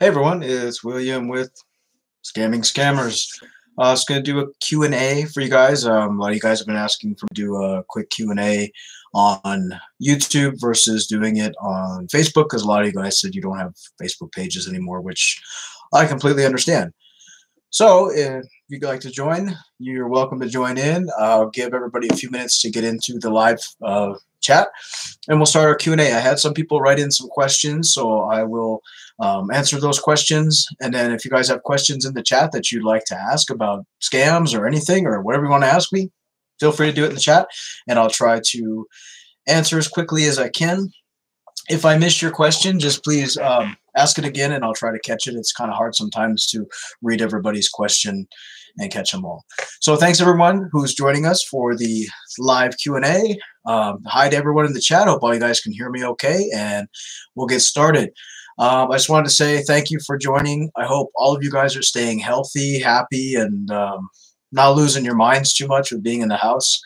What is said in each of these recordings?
Hey everyone, it's William with Scamming Scammers. Uh, going to do a Q&A for you guys. Um, a lot of you guys have been asking for do a quick Q&A on YouTube versus doing it on Facebook because a lot of you guys said you don't have Facebook pages anymore, which I completely understand. So if you'd like to join, you're welcome to join in. I'll give everybody a few minutes to get into the live uh, chat, and we'll start our Q&A. I had some people write in some questions, so I will um, answer those questions. And then if you guys have questions in the chat that you'd like to ask about scams or anything or whatever you want to ask me, feel free to do it in the chat, and I'll try to answer as quickly as I can. If I missed your question, just please um, ask it again, and I'll try to catch it. It's kind of hard sometimes to read everybody's question and catch them all. So thanks everyone who's joining us for the live Q&A. Um, hi to everyone in the chat. Hope all you guys can hear me okay, and we'll get started. Um, I just wanted to say thank you for joining. I hope all of you guys are staying healthy, happy, and um, not losing your minds too much with being in the house.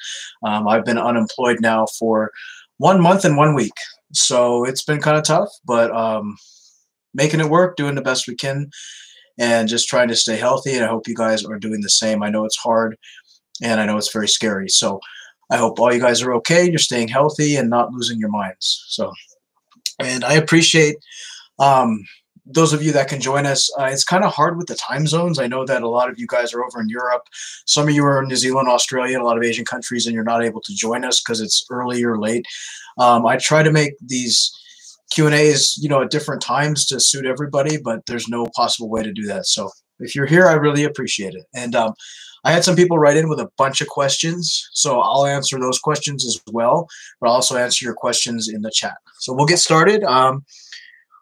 Um, I've been unemployed now for one month and one week, so it's been kind of tough, but um, making it work, doing the best we can, and just trying to stay healthy. And I hope you guys are doing the same. I know it's hard, and I know it's very scary. So I hope all you guys are okay. You're staying healthy and not losing your minds. So, and I appreciate um, those of you that can join us, uh, it's kind of hard with the time zones. I know that a lot of you guys are over in Europe. Some of you are in New Zealand, Australia, a lot of Asian countries, and you're not able to join us because it's early or late. Um, I try to make these Q and A's, you know, at different times to suit everybody, but there's no possible way to do that. So if you're here, I really appreciate it. And um, I had some people write in with a bunch of questions, so I'll answer those questions as well, but I'll also answer your questions in the chat. So we'll get started. Um,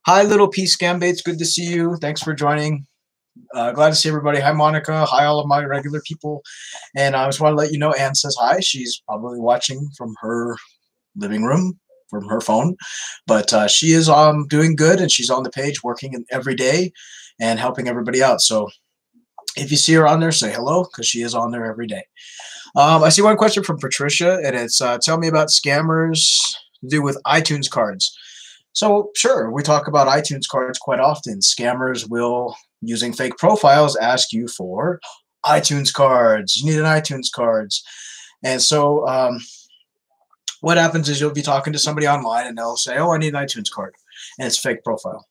Hi, Little P Scam Baits. Good to see you. Thanks for joining. Uh, glad to see everybody. Hi, Monica. Hi, all of my regular people. And I just want to let you know Anne says hi. She's probably watching from her living room, from her phone. But uh, she is um, doing good and she's on the page working every day and helping everybody out. So if you see her on there, say hello because she is on there every day. Um, I see one question from Patricia, and it's uh, tell me about scammers to do with iTunes cards. So, sure, we talk about iTunes cards quite often. Scammers will, using fake profiles, ask you for iTunes cards. You need an iTunes cards. And so, um, what happens is you'll be talking to somebody online and they'll say, Oh, I need an iTunes card. And it's fake profile.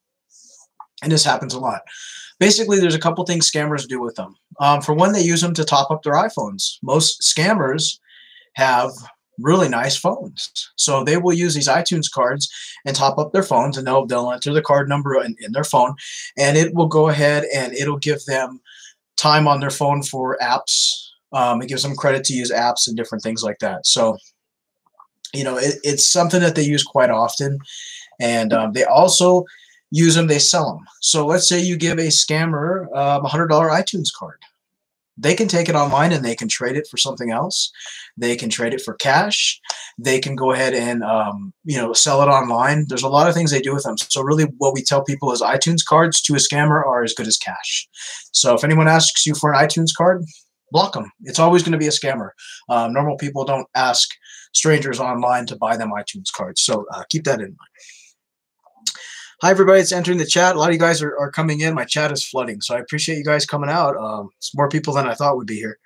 And this happens a lot. Basically, there's a couple things scammers do with them. Um, for one, they use them to top up their iPhones. Most scammers have really nice phones. So they will use these iTunes cards and top up their phones, and they'll they'll enter the card number in, in their phone, and it will go ahead and it'll give them time on their phone for apps. Um, it gives them credit to use apps and different things like that. So, you know, it, it's something that they use quite often, and um, they also use them. They sell them. So let's say you give a scammer um, a hundred dollar iTunes card they can take it online and they can trade it for something else. They can trade it for cash. They can go ahead and um, you know sell it online. There's a lot of things they do with them. So really, what we tell people is iTunes cards to a scammer are as good as cash. So if anyone asks you for an iTunes card, block them. It's always going to be a scammer. Um, normal people don't ask strangers online to buy them iTunes cards. So uh, keep that in mind. Hi, everybody. It's entering the chat. A lot of you guys are, are coming in. My chat is flooding. So I appreciate you guys coming out. Um, it's more people than I thought would be here.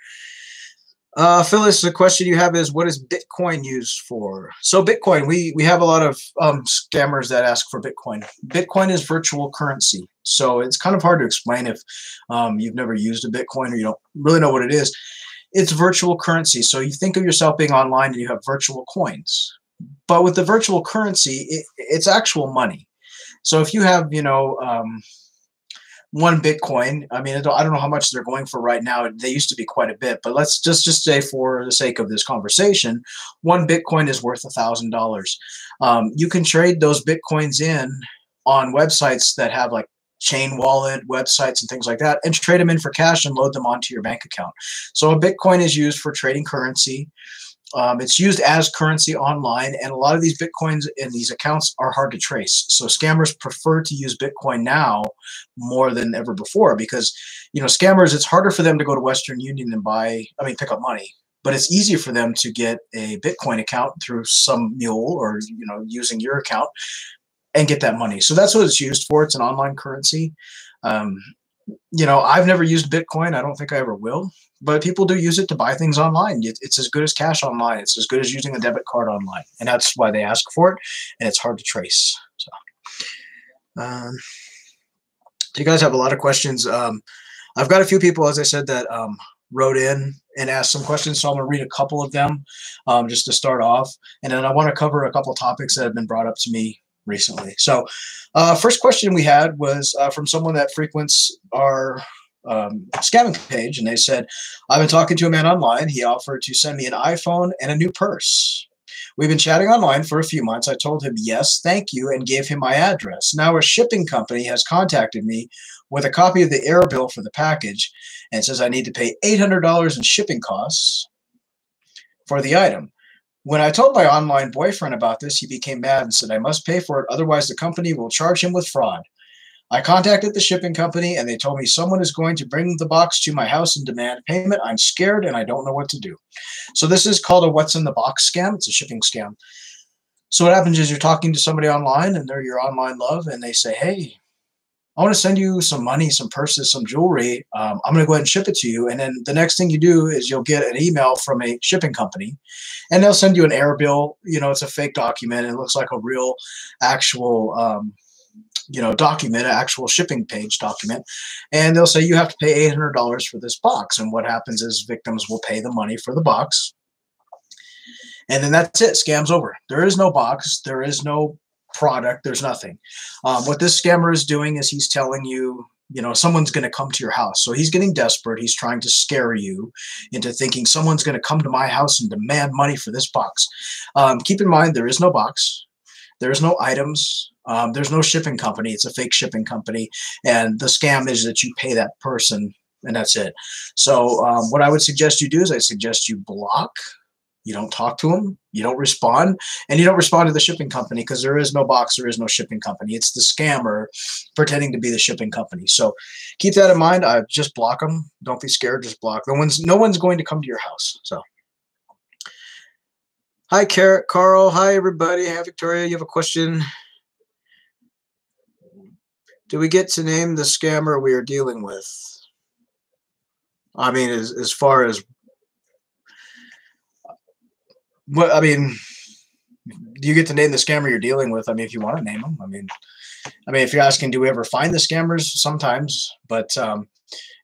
Uh, Phyllis, the question you have is what is Bitcoin used for? So Bitcoin, we, we have a lot of um, scammers that ask for Bitcoin. Bitcoin is virtual currency. So it's kind of hard to explain if um, you've never used a Bitcoin or you don't really know what it is. It's virtual currency. So you think of yourself being online and you have virtual coins. But with the virtual currency, it, it's actual money. So if you have, you know, um, one Bitcoin, I mean, I don't, I don't know how much they're going for right now. They used to be quite a bit, but let's just just say for the sake of this conversation, one Bitcoin is worth a thousand dollars. Um, you can trade those Bitcoins in on websites that have like chain wallet websites and things like that and trade them in for cash and load them onto your bank account. So a Bitcoin is used for trading currency. Um, it's used as currency online, and a lot of these bitcoins in these accounts are hard to trace. So scammers prefer to use Bitcoin now more than ever before because, you know, scammers it's harder for them to go to Western Union and buy, I mean, pick up money, but it's easier for them to get a Bitcoin account through some mule or you know using your account and get that money. So that's what it's used for. It's an online currency. Um, you know, I've never used Bitcoin. I don't think I ever will. But people do use it to buy things online. It's as good as cash online. It's as good as using a debit card online, and that's why they ask for it. And it's hard to trace. So, um, you guys have a lot of questions. Um, I've got a few people, as I said, that um, wrote in and asked some questions. So I'm going to read a couple of them um, just to start off. And then I want to cover a couple topics that have been brought up to me recently. So, uh, first question we had was uh, from someone that frequents our um, scamming page, and they said, I've been talking to a man online. He offered to send me an iPhone and a new purse. We've been chatting online for a few months. I told him yes, thank you, and gave him my address. Now, a shipping company has contacted me with a copy of the air bill for the package and says I need to pay $800 in shipping costs for the item. When I told my online boyfriend about this, he became mad and said I must pay for it, otherwise, the company will charge him with fraud. I contacted the shipping company and they told me someone is going to bring the box to my house and demand payment. I'm scared and I don't know what to do. So, this is called a what's in the box scam. It's a shipping scam. So, what happens is you're talking to somebody online and they're your online love and they say, Hey, I want to send you some money, some purses, some jewelry. Um, I'm going to go ahead and ship it to you. And then the next thing you do is you'll get an email from a shipping company and they'll send you an air bill. You know, it's a fake document. It looks like a real, actual, um, you know, document, an actual shipping page document. And they'll say you have to pay $800 for this box. And what happens is victims will pay the money for the box. And then that's it. Scam's over. There is no box. There is no product. There's nothing. Um, what this scammer is doing is he's telling you, you know, someone's going to come to your house. So he's getting desperate. He's trying to scare you into thinking someone's going to come to my house and demand money for this box. Um, keep in mind, there is no box. There's no items. Um, there's no shipping company. It's a fake shipping company. And the scam is that you pay that person and that's it. So um, what I would suggest you do is I suggest you block you don't talk to them, you don't respond, and you don't respond to the shipping company because there is no box, there is no shipping company. It's the scammer pretending to be the shipping company. So keep that in mind. I just block them. Don't be scared. Just block. No one's no one's going to come to your house. So. Hi, Car- Carl. Hi, everybody. Hi, Victoria. You have a question? Do we get to name the scammer we are dealing with? I mean, as, as far as what I mean, do you get to name the scammer you're dealing with. I mean, if you want to name them, I mean, I mean, if you're asking, do we ever find the scammers? Sometimes, but um,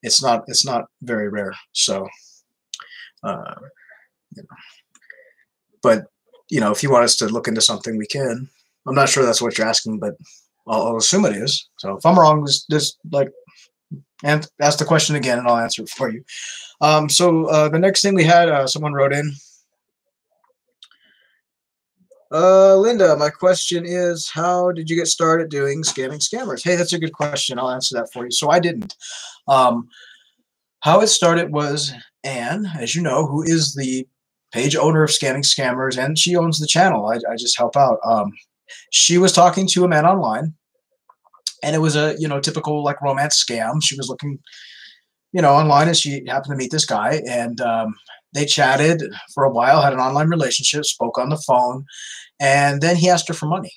it's not it's not very rare. So, uh, you know, but you know, if you want us to look into something, we can. I'm not sure that's what you're asking, but I'll, I'll assume it is. So if I'm wrong, just, just like and ask the question again, and I'll answer it for you. Um, so uh, the next thing we had, uh, someone wrote in uh, Linda, my question is, how did you get started doing scamming scammers? Hey, that's a good question. I'll answer that for you. So I didn't. Um, how it started was Anne, as you know, who is the page owner of Scamming Scammers, and she owns the channel. I, I just help out. Um, she was talking to a man online, and it was a you know typical like romance scam. She was looking, you know, online, and she happened to meet this guy, and um, they chatted for a while, had an online relationship, spoke on the phone, and then he asked her for money.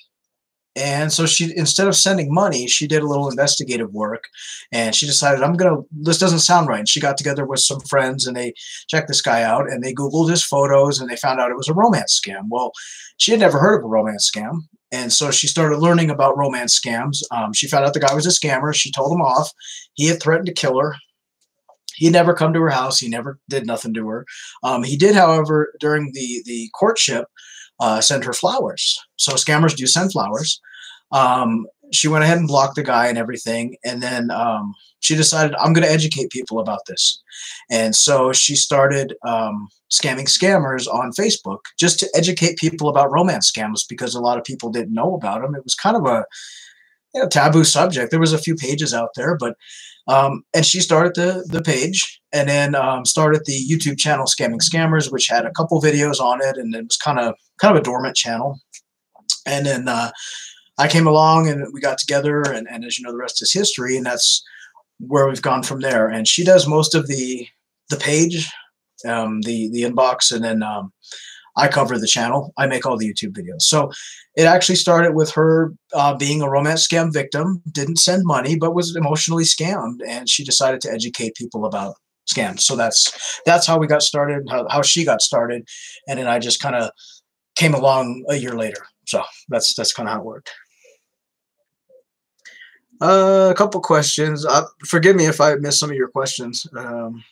And so she, instead of sending money, she did a little investigative work, and she decided, "I'm gonna. This doesn't sound right." And she got together with some friends, and they checked this guy out, and they googled his photos, and they found out it was a romance scam. Well, she had never heard of a romance scam, and so she started learning about romance scams. Um, she found out the guy was a scammer. She told him off. He had threatened to kill her. He never come to her house. He never did nothing to her. Um, he did, however, during the the courtship, uh, send her flowers. So scammers do send flowers. Um, she went ahead and blocked the guy and everything, and then um, she decided I'm going to educate people about this, and so she started um, scamming scammers on Facebook just to educate people about romance scams because a lot of people didn't know about them. It was kind of a you know, taboo subject. There was a few pages out there, but um, and she started the the page and then um, started the YouTube channel Scamming Scammers, which had a couple videos on it, and it was kind of kind of a dormant channel. And then uh, I came along and we got together, and, and as you know, the rest is history, and that's where we've gone from there. And she does most of the the page, um, the the inbox, and then um, I cover the channel. I make all the YouTube videos. So it actually started with her uh, being a romance scam victim, didn't send money, but was emotionally scammed, and she decided to educate people about scams. So that's that's how we got started, how, how she got started, and then I just kind of came along a year later. So that's that's kind of how it worked. Uh, a couple questions. Uh, forgive me if I missed some of your questions. Um,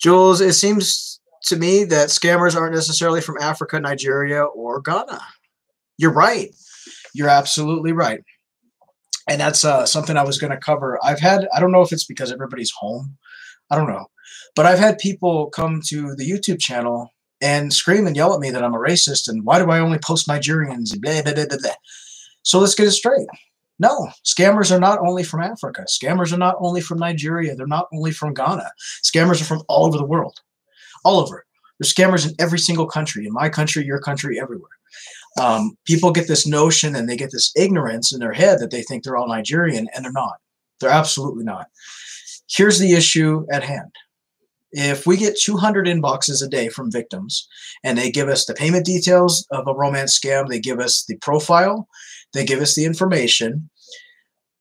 Jules, it seems to me that scammers aren't necessarily from Africa, Nigeria, or Ghana. You're right. You're absolutely right. And that's uh, something I was going to cover. I've had, I don't know if it's because everybody's home. I don't know. But I've had people come to the YouTube channel and scream and yell at me that I'm a racist and why do I only post Nigerians? Blah, blah, blah. So let's get it straight. No, scammers are not only from Africa. Scammers are not only from Nigeria. They're not only from Ghana. Scammers are from all over the world. All over. There's scammers in every single country, in my country, your country, everywhere. Um, people get this notion and they get this ignorance in their head that they think they're all Nigerian, and they're not. They're absolutely not. Here's the issue at hand. If we get 200 inboxes a day from victims and they give us the payment details of a romance scam, they give us the profile, they give us the information.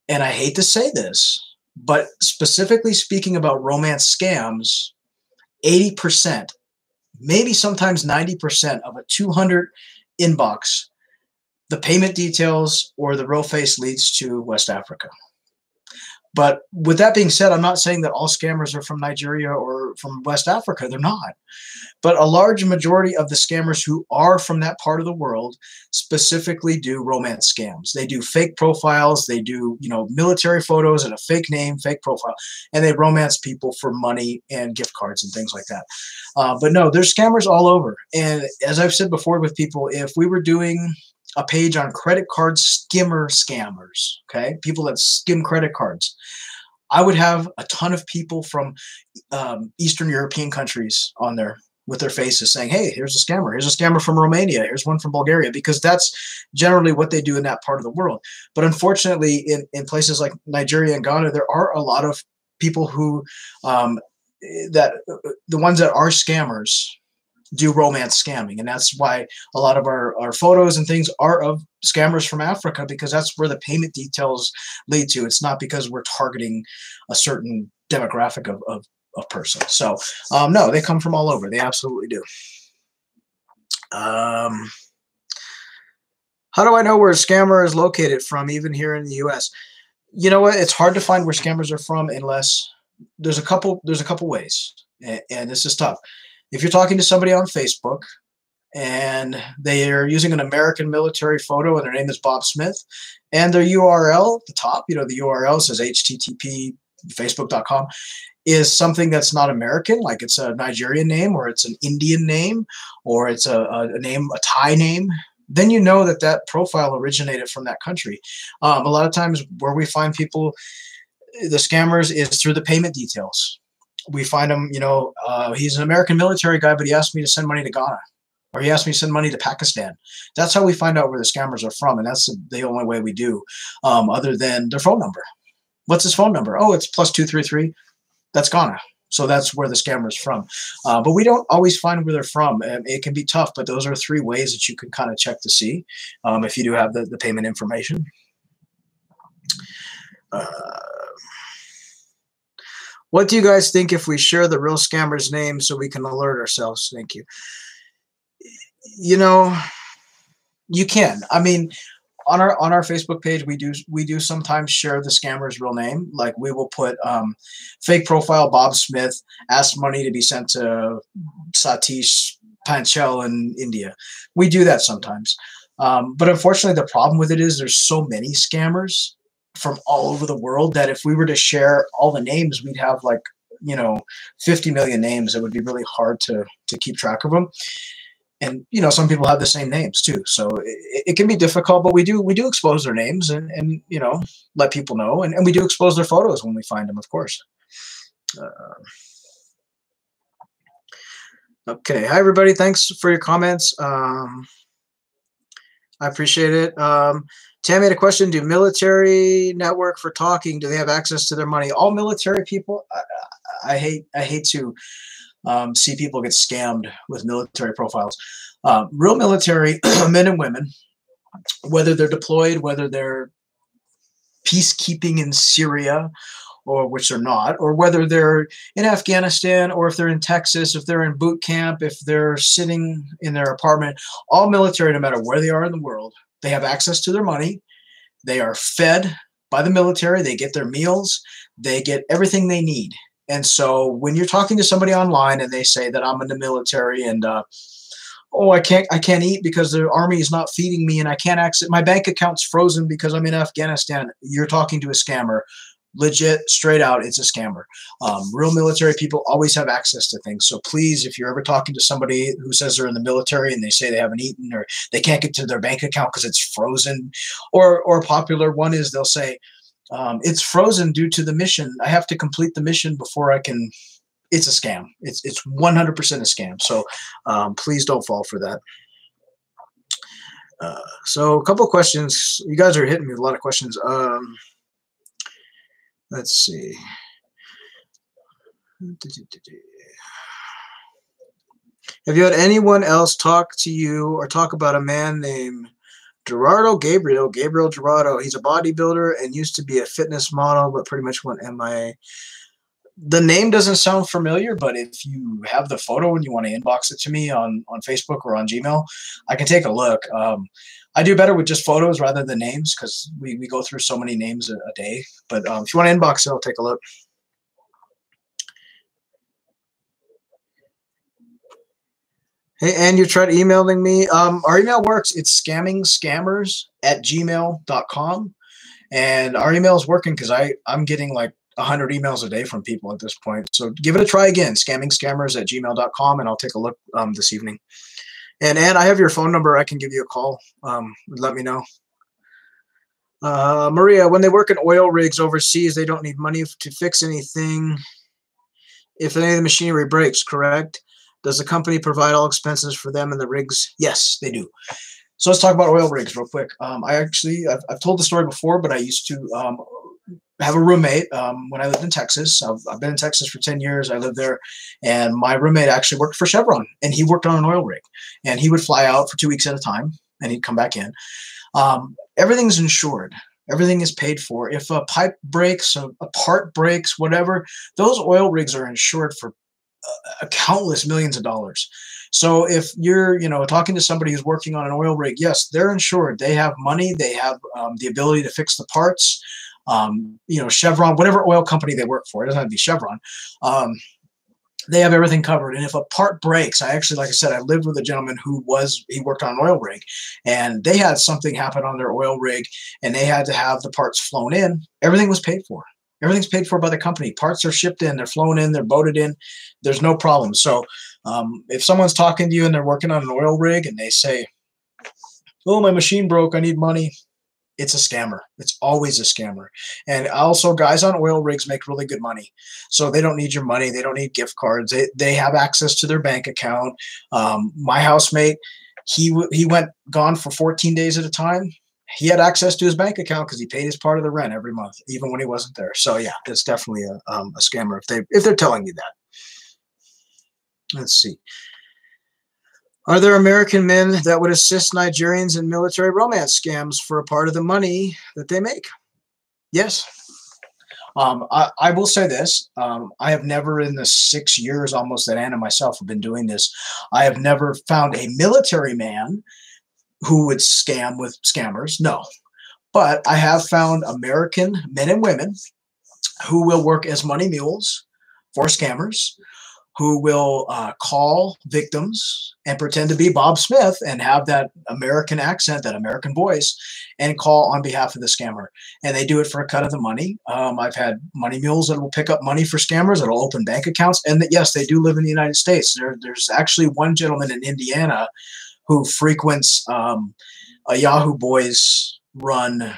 And I hate to say this, but specifically speaking about romance scams, 80%, maybe sometimes 90% of a 200 inbox, the payment details or the real face leads to West Africa. But with that being said, I'm not saying that all scammers are from Nigeria or from West Africa. They're not. But a large majority of the scammers who are from that part of the world specifically do romance scams. They do fake profiles. They do, you know, military photos and a fake name, fake profile, and they romance people for money and gift cards and things like that. Uh, but no, there's scammers all over. And as I've said before with people, if we were doing a page on credit card skimmer scammers, okay? People that skim credit cards. I would have a ton of people from um, Eastern European countries on there with their faces saying, hey, here's a scammer. Here's a scammer from Romania. Here's one from Bulgaria, because that's generally what they do in that part of the world. But unfortunately, in, in places like Nigeria and Ghana, there are a lot of people who, um, that the ones that are scammers do romance scamming. And that's why a lot of our, our photos and things are of scammers from Africa because that's where the payment details lead to. It's not because we're targeting a certain demographic of, of, of person. So um, no, they come from all over. They absolutely do. Um, how do I know where a scammer is located from, even here in the U.S.? You know what? It's hard to find where scammers are from unless there's a couple. There's a couple ways, and, and this is tough if you're talking to somebody on Facebook and they are using an American military photo and their name is Bob Smith and their URL at the top, you know, the URL says http facebook.com is something that's not American, like it's a Nigerian name or it's an Indian name or it's a, a name, a Thai name, then you know that that profile originated from that country. Um, a lot of times where we find people, the scammers is through the payment details we find him, you know, uh, he's an American military guy, but he asked me to send money to Ghana or he asked me to send money to Pakistan. That's how we find out where the scammers are from. And that's the only way we do, um, other than their phone number. What's his phone number? Oh, it's plus 233. That's Ghana. So that's where the scammer's from. Uh, but we don't always find where they're from. It can be tough, but those are three ways that you can kind of check to see um, if you do have the, the payment information. Uh, what do you guys think if we share the real scammer's name so we can alert ourselves? Thank you. You know, you can. I mean, on our on our Facebook page, we do we do sometimes share the scammer's real name. Like we will put um, fake profile Bob Smith asked money to be sent to Satish Panchal in India. We do that sometimes. Um, but unfortunately, the problem with it is there's so many scammers from all over the world that if we were to share all the names, we'd have like, you know, 50 million names. It would be really hard to, to keep track of them. And, you know, some people have the same names too. So it, it can be difficult, but we do, we do expose their names and, and you know, let people know. And, and we do expose their photos when we find them, of course. Uh, okay. Hi, everybody. Thanks for your comments. Um, I appreciate it. Um, Tammy had a question. Do military network for talking, do they have access to their money? All military people, I, I hate I hate to um, see people get scammed with military profiles. Uh, real military men and women, whether they're deployed, whether they're peacekeeping in Syria, or which they're not, or whether they're in Afghanistan, or if they're in Texas, if they're in boot camp, if they're sitting in their apartment, all military, no matter where they are in the world, they have access to their money. They are fed by the military. They get their meals. They get everything they need. And so when you're talking to somebody online and they say that I'm in the military and uh, oh I can't I can't eat because the army is not feeding me and I can't access my bank account's frozen because I'm in Afghanistan, you're talking to a scammer legit, straight out, it's a scammer. Um, real military people always have access to things. So please, if you're ever talking to somebody who says they're in the military and they say they haven't eaten or they can't get to their bank account because it's frozen, or or a popular one is they'll say um, it's frozen due to the mission. I have to complete the mission before I can. It's a scam. It's it's 100% a scam. So um, please don't fall for that. Uh, so a couple questions. You guys are hitting me with a lot of questions. Um, Let's see. Have you had anyone else talk to you or talk about a man named Gerardo Gabriel? Gabriel Gerardo. He's a bodybuilder and used to be a fitness model, but pretty much went MIA. The name doesn't sound familiar, but if you have the photo and you want to inbox it to me on, on Facebook or on Gmail, I can take a look. Um, I do better with just photos rather than names because we, we go through so many names a, a day. But um, if you want to inbox it, I'll take a look. Hey, and you tried emailing me. Um, our email works. It's scamming scammers at gmail.com. And our email is working because I I'm getting like 100 emails a day from people at this point. So give it a try again, scamming scammers at gmail.com, and I'll take a look um, this evening. And Ann, I have your phone number. I can give you a call. Um, let me know. Uh, Maria, when they work in oil rigs overseas, they don't need money to fix anything. If any of the machinery breaks, correct? Does the company provide all expenses for them and the rigs? Yes, they do. So let's talk about oil rigs real quick. Um, I actually, I've, I've, told the story before, but I used to um, have a roommate um, when I lived in Texas. I've, I've, been in Texas for 10 years. I lived there. And my roommate actually worked for Chevron and he worked on an oil rig. And he would fly out for two weeks at a time and he'd come back in. Um, everything's insured. Everything is paid for. If a pipe breaks, a, a part breaks, whatever, those oil rigs are insured for uh, countless millions of dollars. So if you're, you know, talking to somebody who's working on an oil rig, yes, they're insured. They have money. They have um, the ability to fix the parts um, you know, Chevron, whatever oil company they work for, it doesn't have to be Chevron. Um, they have everything covered. And if a part breaks, I actually, like I said, I lived with a gentleman who was, he worked on an oil rig and they had something happen on their oil rig and they had to have the parts flown in. Everything was paid for. Everything's paid for by the company. Parts are shipped in, they're flown in, they're boated in. There's no problem. So um, if someone's talking to you and they're working on an oil rig and they say, oh, my machine broke, I need money it's a scammer. It's always a scammer. And also, guys on oil rigs make really good money. So they don't need your money. They don't need gift cards. They, they have access to their bank account. Um, my housemate, he, he went gone for 14 days at a time. He had access to his bank account because he paid his part of the rent every month, even when he wasn't there. So yeah, it's definitely a, um, a scammer if they if they're telling you that. Let's see. Are there American men that would assist Nigerians in military romance scams for a part of the money that they make? Yes. Um, I, I, will say this. Um, I have never, in the six years almost that Anna and myself have been doing this, I have never found a military man who would scam with scammers. No. But I have found American men and women who will work as money mules for scammers who will uh, call victims and pretend to be Bob Smith and have that American accent, that American voice, and call on behalf of the scammer. And they do it for a cut of the money. Um, I've had money mules that will pick up money for scammers, that'll open bank accounts. And that, yes, they do live in the United States. There, there's actually one gentleman in Indiana who frequents um, a Yahoo Boys run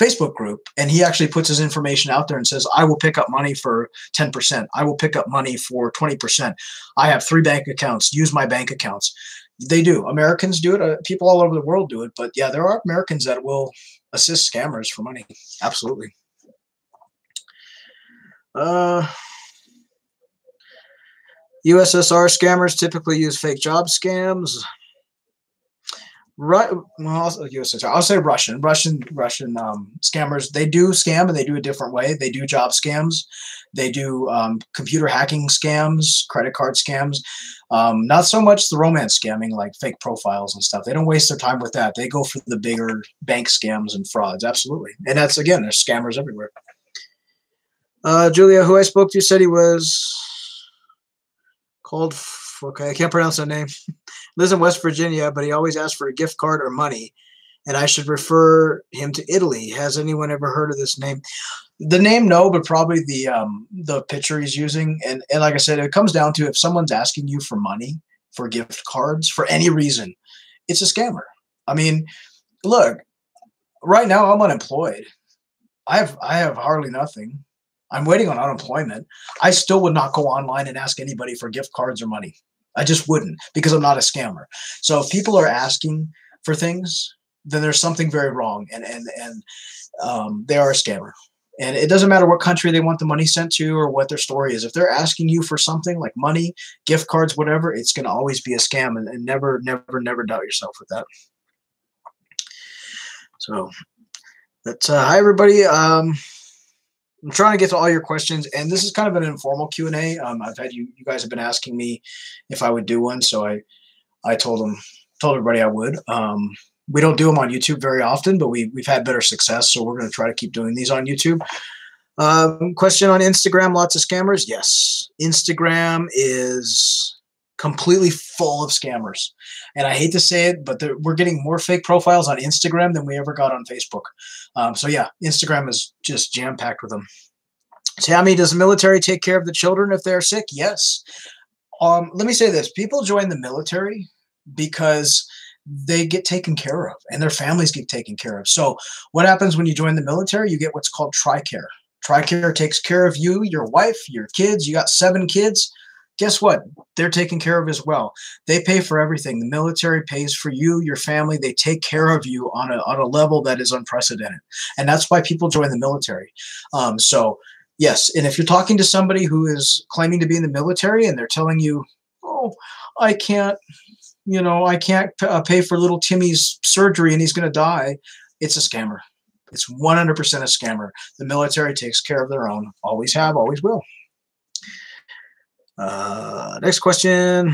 Facebook group and he actually puts his information out there and says, I will pick up money for 10%. I will pick up money for 20%. I have three bank accounts. Use my bank accounts. They do. Americans do it. Uh, people all over the world do it. But yeah, there are Americans that will assist scammers for money. Absolutely. Uh, USSR scammers typically use fake job scams. Right, well, USSR. I'll say Russian, Russian, Russian um, scammers. They do scam, and they do a different way. They do job scams. They do um, computer hacking scams, credit card scams. Um, not so much the romance scamming, like fake profiles and stuff. They don't waste their time with that. They go for the bigger bank scams and frauds. Absolutely, and that's again, there's scammers everywhere. Uh, Julia, who I spoke to, said he was called. Okay, I can't pronounce that name. Lives in West Virginia, but he always asks for a gift card or money, and I should refer him to Italy. Has anyone ever heard of this name? The name, no, but probably the um the picture he's using, and and like I said, it comes down to if someone's asking you for money for gift cards for any reason, it's a scammer. I mean, look, right now I'm unemployed. I have I have hardly nothing. I'm waiting on unemployment. I still would not go online and ask anybody for gift cards or money. I just wouldn't because I'm not a scammer. So if people are asking for things, then there's something very wrong, and and and um, they are a scammer. And it doesn't matter what country they want the money sent to or what their story is. If they're asking you for something like money, gift cards, whatever, it's going to always be a scam. And, and never, never, never doubt yourself with that. So, but uh, hi everybody. Um, I'm trying to get to all your questions, and this is kind of an informal Q and A. Um, I've had you, you guys have been asking me if I would do one, so I, I told them, told everybody I would. Um, we don't do them on YouTube very often, but we we've had better success, so we're going to try to keep doing these on YouTube. Um, question on Instagram: Lots of scammers. Yes, Instagram is completely full of scammers, and I hate to say it, but we're getting more fake profiles on Instagram than we ever got on Facebook. Um, so yeah, Instagram is just jam packed with them. Tammy, does the military take care of the children if they're sick? Yes. Um, let me say this: people join the military because they get taken care of and their families get taken care of. So, what happens when you join the military? You get what's called TRICARE. TRICARE takes care of you, your wife, your kids. You got seven kids. Guess what? They're taken care of as well. They pay for everything. The military pays for you, your family. They take care of you on a, on a level that is unprecedented. And that's why people join the military. Um, so, yes. And if you're talking to somebody who is claiming to be in the military and they're telling you, oh, I can't you know, I can't uh, pay for little Timmy's surgery and he's going to die. It's a scammer. It's 100% a scammer. The military takes care of their own. Always have, always will. Uh, next question.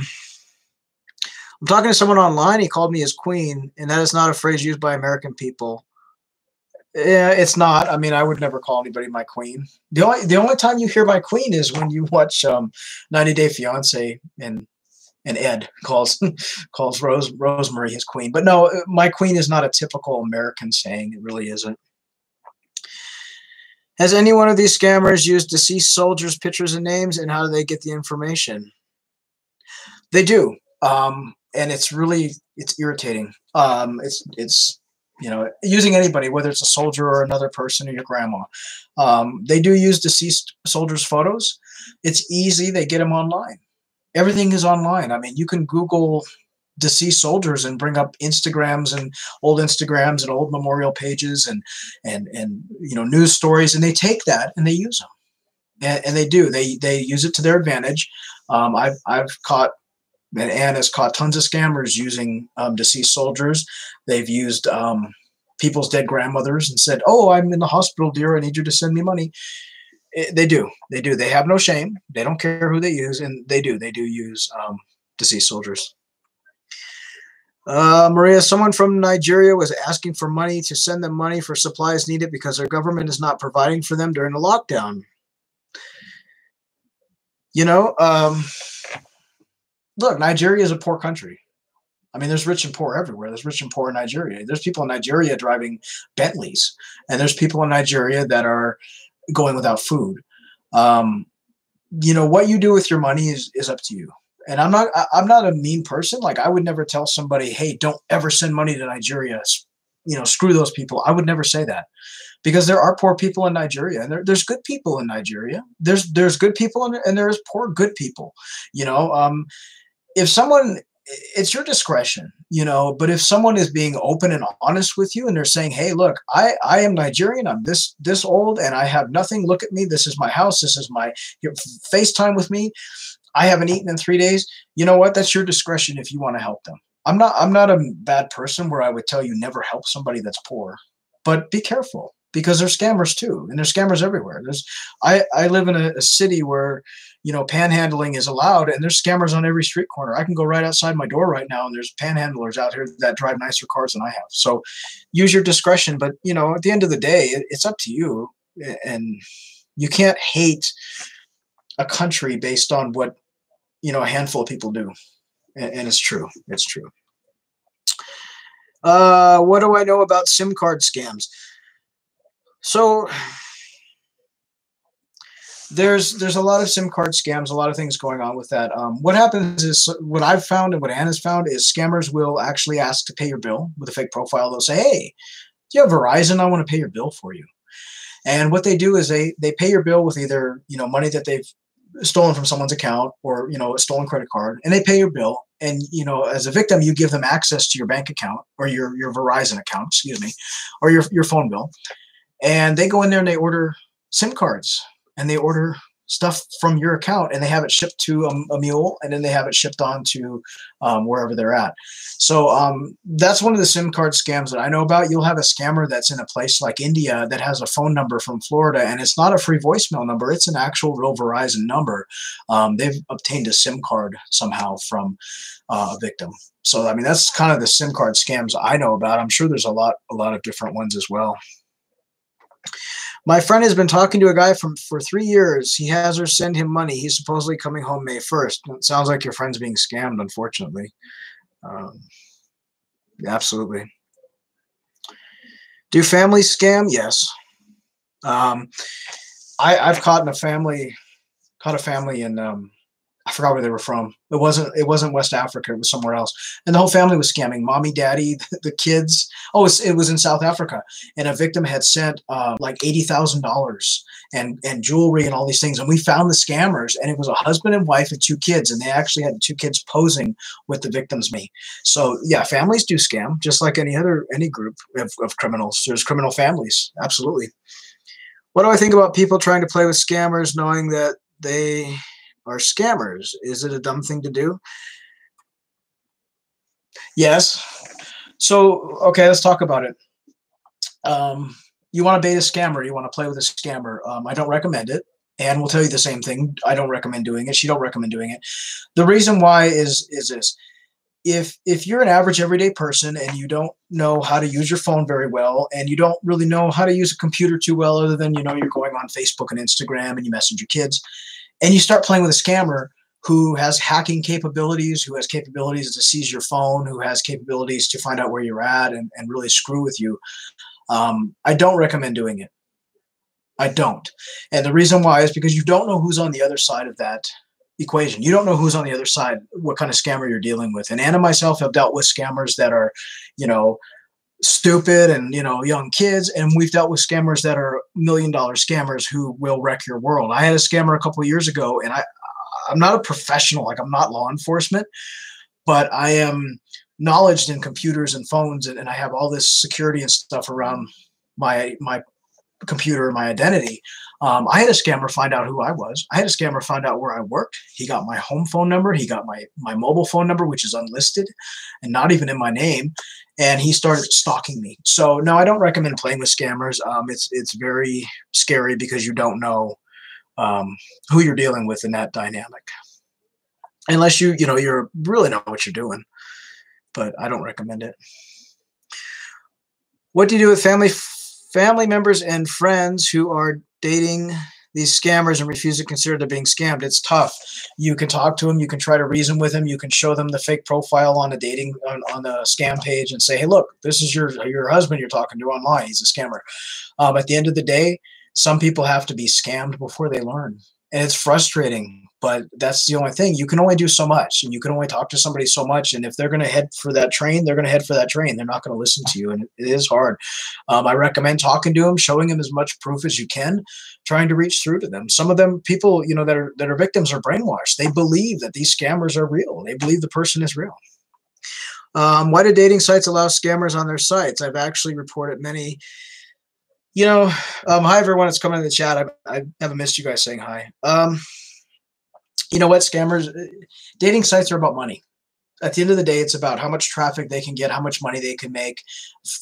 I'm talking to someone online. He called me his queen, and that is not a phrase used by American people. Yeah, it's not. I mean, I would never call anybody my queen. The only the only time you hear my queen is when you watch um, 90 Day Fiance and and Ed calls calls Rose Rosemary his queen. But no, my queen is not a typical American saying. It really isn't. Has any one of these scammers used deceased soldiers' pictures and names, and how do they get the information? They do, um, and it's really it's irritating. Um, it's it's you know using anybody, whether it's a soldier or another person or your grandma. Um, they do use deceased soldiers' photos. It's easy. They get them online everything is online. I mean, you can Google deceased soldiers and bring up Instagrams and old Instagrams and old memorial pages and and and you know news stories, and they take that and they use them, and, and they do. They they use it to their advantage. Um, I've I've caught and Anne has caught tons of scammers using um, deceased soldiers. They've used um, people's dead grandmothers and said, "Oh, I'm in the hospital, dear. I need you to send me money." It, eh, they do. They do. They have no shame. They don't care who they use, and they do. They do use um, deceased soldiers. Uh, Maria, someone from Nigeria was asking for money to send them money for supplies needed because their government is not providing for them during the lockdown. You know, um, look, Nigeria is a poor country. I mean, there's rich and poor everywhere. There's rich and poor in Nigeria. There's people in Nigeria driving Bentleys, and there's people in Nigeria that are going without food. Um, you know what you do with your money is is up to you. And I'm not I, I'm not a mean person. Like I would never tell somebody, "Hey, don't ever send money to Nigeria." You know, screw those people. I would never say that because there are poor people in Nigeria and there, there's good people in Nigeria. There's there's good people and, and there's poor good people. You know, um, if someone it's your discretion you know but if someone is being open and honest with you and they're saying hey look i i am nigerian i'm this this old and i have nothing look at me this is my house this is my facetime with me I haven't eaten in three days. You know what? That's your discretion if you want to help them. I'm not I'm not a bad person where I would tell you never help somebody that's poor, but be careful because there's scammers too, and there's scammers everywhere. There's I I live in a, a city where you know panhandling is allowed, and there's scammers on every street corner. I can go right outside my door right now, and there's panhandlers out here that drive nicer cars than I have. So use your discretion, but you know at the end of the day, it, it's up to you, and you can't hate a country based on what you know a handful of people do, and, and it's true. It's true. Uh, what do I know about SIM card scams? So there's there's a lot of SIM card scams, a lot of things going on with that. Um, what happens is what I've found and what Anna's found is scammers will actually ask to pay your bill with a fake profile. They'll say, "Hey, do you have Verizon? I want to pay your bill for you." And what they do is they they pay your bill with either you know money that they've stolen from someone's account or you know a stolen credit card, and they pay your bill. And you know, as a victim, you give them access to your bank account or your your Verizon account, excuse me, or your your phone bill and they go in there and they order SIM cards and they order stuff from your account and they have it shipped to a, a mule and then they have it shipped on to um, wherever they're at. So um, that's one of the SIM card scams that I know about. You'll have a scammer that's in a place like India that has a phone number from Florida and it's not a free voicemail number, it's an actual real Verizon number. Um, they've obtained a SIM card somehow from uh, a victim. So I mean that's kind of the SIM card scams I know about. I'm sure there's a lot a lot of different ones as well. My friend has been talking to a guy from for three years. He has her send him money. He's supposedly coming home May 1st. It sounds like your friend's being scammed, unfortunately. Um, absolutely. Do families scam? Yes. Um, I, I've caught in a family, caught a family in um, I forgot where they were from. It wasn't it wasn't West Africa. It was somewhere else. And the whole family was scamming. Mommy, daddy, the kids. Oh, it was, in South Africa. And a victim had sent uh, like eighty thousand dollars and and jewelry and all these things. And we found the scammers. And it was a husband and wife and two kids. And they actually had two kids posing with the victim's me. So yeah, families do scam just like any other any group of, of criminals. There's criminal families. Absolutely. What do I think about people trying to play with scammers, knowing that they are scammers. Is it a dumb thing to do? Yes. So, okay, let's talk about it. Um, you want to bait a scammer, you want to play with a scammer. Um, I don't recommend it. And we'll tell you the same thing. I don't recommend doing it. She don't recommend doing it. The reason why is is this. If if you're an average everyday person and you don't know how to use your phone very well and you don't really know how to use a computer too well other than you know you're going on Facebook and Instagram and you message your kids, and you start playing with a scammer who has hacking capabilities, who has capabilities to seize your phone, who has capabilities to find out where you're at and, and really screw with you. Um, I don't recommend doing it. I don't. And the reason why is because you don't know who's on the other side of that equation. You don't know who's on the other side, what kind of scammer you're dealing with. And Anna and myself have dealt with scammers that are, you know, stupid and you know young kids and we've dealt with scammers that are million dollar scammers who will wreck your world i had a scammer a couple years ago and i i'm not a professional like i'm not law enforcement but i am knowledge in computers and phones and, and i have all this security and stuff around my my computer and my identity um, I had a scammer find out who I was. I had a scammer find out where I worked. He got my home phone number. He got my my mobile phone number, which is unlisted and not even in my name. And he started stalking me. So no, I don't recommend playing with scammers. Um, it's it's very scary because you don't know um, who you're dealing with in that dynamic, unless you you know you're really know what you're doing. But I don't recommend it. What do you do with family family members and friends who are dating these scammers and refuse to consider they're being scammed. It's tough. You can talk to them, you can try to reason with them, you can show them the fake profile on a dating on, on the scam page and say, "Hey, look, this is your your husband you're talking to online. He's a scammer." Um, at the end of the day, some people have to be scammed before they learn, and it's frustrating but that's the only thing. You can only do so much and you can only talk to somebody so much and if they're going to head for that train they're going to head for that train. They're not going to listen to you and it is hard. Um, i recommend talking to them showing them as much proof as you can trying to reach through to them. Some of them people you know that are that are victims are brainwashed. They believe that these scammers are real. They believe the person is real. Um, why do dating sites allow scammers on their sites? I've actually reported many you know um, hi everyone. It's coming in the chat. I, I haven't missed you guys saying hi. Um, you know what, scammers, dating sites are about money. At the end of the day, it's about how much traffic they can get, how much money they can make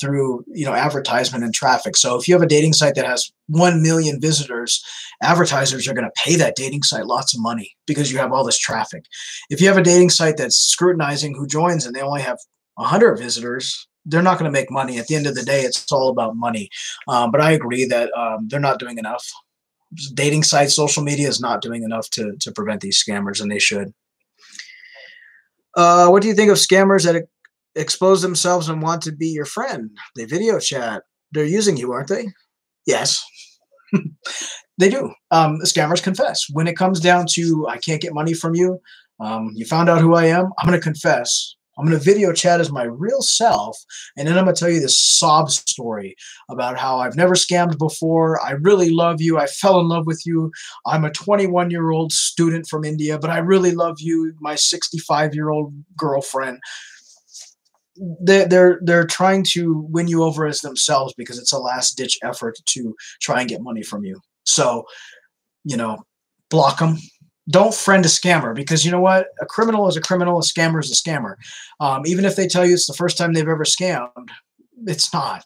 through you know advertisement and traffic. So if you have a dating site that has one million visitors, advertisers are going to pay that dating site lots of money because you have all this traffic. If you have a dating site that's scrutinizing who joins and they only have 100 visitors, they're not going to make money. At the end of the day, it's all about money. Um, but I agree that um, they're not doing enough. Dating sites, social media is not doing enough to to prevent these scammers, and they should. Uh, what do you think of scammers that expose themselves and want to be your friend? They video chat. They're using you, aren't they? Yes. they do. Um, scammers confess. When it comes down to, I can't get money from you, um, you found out who I am, I'm going to confess. I'm going to video chat as my real self. And then I'm going to tell you this sob story about how I've never scammed before. I really love you. I fell in love with you. I'm a 21 year old student from India, but I really love you, my 65 year old girlfriend. They're, they're they're trying to win you over as themselves because it's a last ditch effort to try and get money from you. So, you know, block them, don't friend a scammer because you know what? A criminal is a criminal, a scammer is a scammer. Um, even if they tell you it's the first time they've ever scammed, it's not.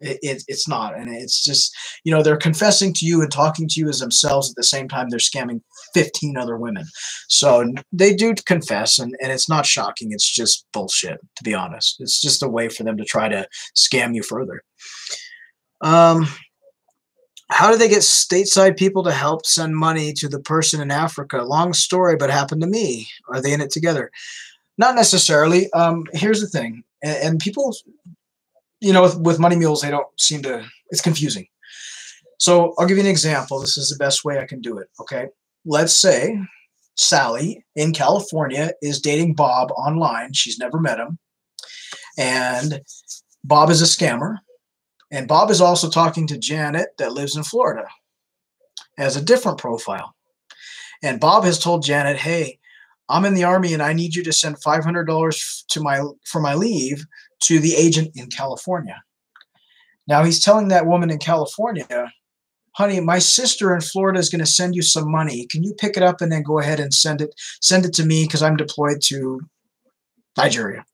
It, it, it's not. And it's just, you know, they're confessing to you and talking to you as themselves at the same time they're scamming 15 other women. So they do confess, and, and it's not shocking. It's just bullshit, to be honest. It's just a way for them to try to scam you further. Um, how do they get stateside people to help send money to the person in Africa? Long story, but happened to me. Are they in it together? Not necessarily. Um, here's the thing, and, and people, you know, with, with money mules, they don't seem to. It's confusing. So I'll give you an example. This is the best way I can do it. Okay, let's say Sally in California is dating Bob online. She's never met him, and Bob is a scammer and Bob is also talking to Janet that lives in Florida, has a different profile. And Bob has told Janet, "Hey, I'm in the army and I need you to send $500 to my for my leave to the agent in California." Now he's telling that woman in California, "Honey, my sister in Florida is going to send you some money. Can you pick it up and then go ahead and send it send it to me because I'm deployed to Nigeria."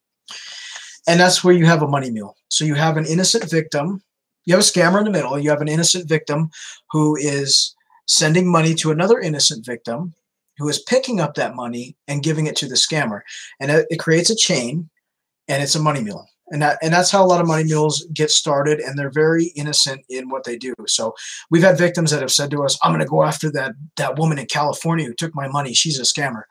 And that's where you have a money mule. So you have an innocent victim, you have a scammer in the middle, you have an innocent victim who is sending money to another innocent victim who is picking up that money and giving it to the scammer. And it, it creates a chain and it's a money mule. And that and that's how a lot of money mules get started and they're very innocent in what they do. So we've had victims that have said to us, I'm gonna go after that that woman in California who took my money. She's a scammer.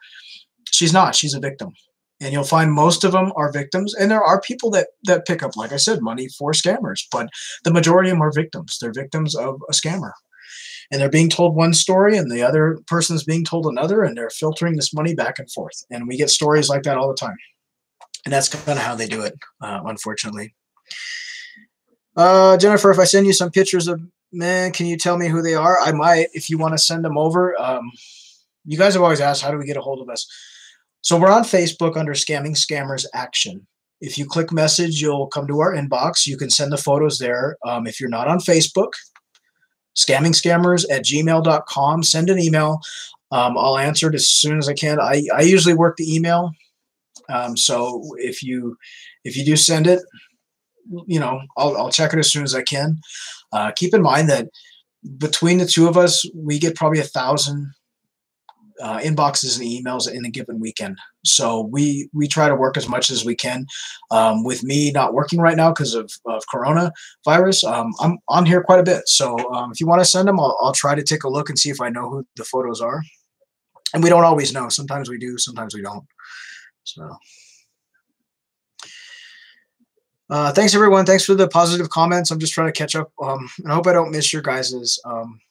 She's not, she's a victim and you'll find most of them are victims and there are people that that pick up like i said money for scammers but the majority of them are victims. They're victims of a scammer. And they're being told one story and the other person's being told another and they're filtering this money back and forth. And we get stories like that all the time. And that's kind of how they do it uh, unfortunately. Uh, jennifer if i send you some pictures of men can you tell me who they are? I might if you want to send them over um, you guys have always asked how do we get a hold of us so we're on Facebook under Scamming Scammers Action. If you click message, you'll come to our inbox. You can send the photos there. Um, if you're not on Facebook, scamming scammers at gmail.com. Send an email. Um, I'll answer it as soon as I can. I, I usually work the email. Um, so if you if you do send it, you know, I'll, I'll check it as soon as I can. Uh, keep in mind that between the two of us, we get probably a thousand uh, inboxes and emails in a given weekend. So we we try to work as much as we can. Um, with me not working right now because of, of coronavirus, um, I'm on here quite a bit. So um, if you want to send them, I'll, I'll try to take a look and see if I know who the photos are. And we don't always know. Sometimes we do, sometimes we don't. So. Uh, thanks everyone. Thanks for the positive comments. I'm just trying to catch up. Um, I hope I don't miss your guys's um,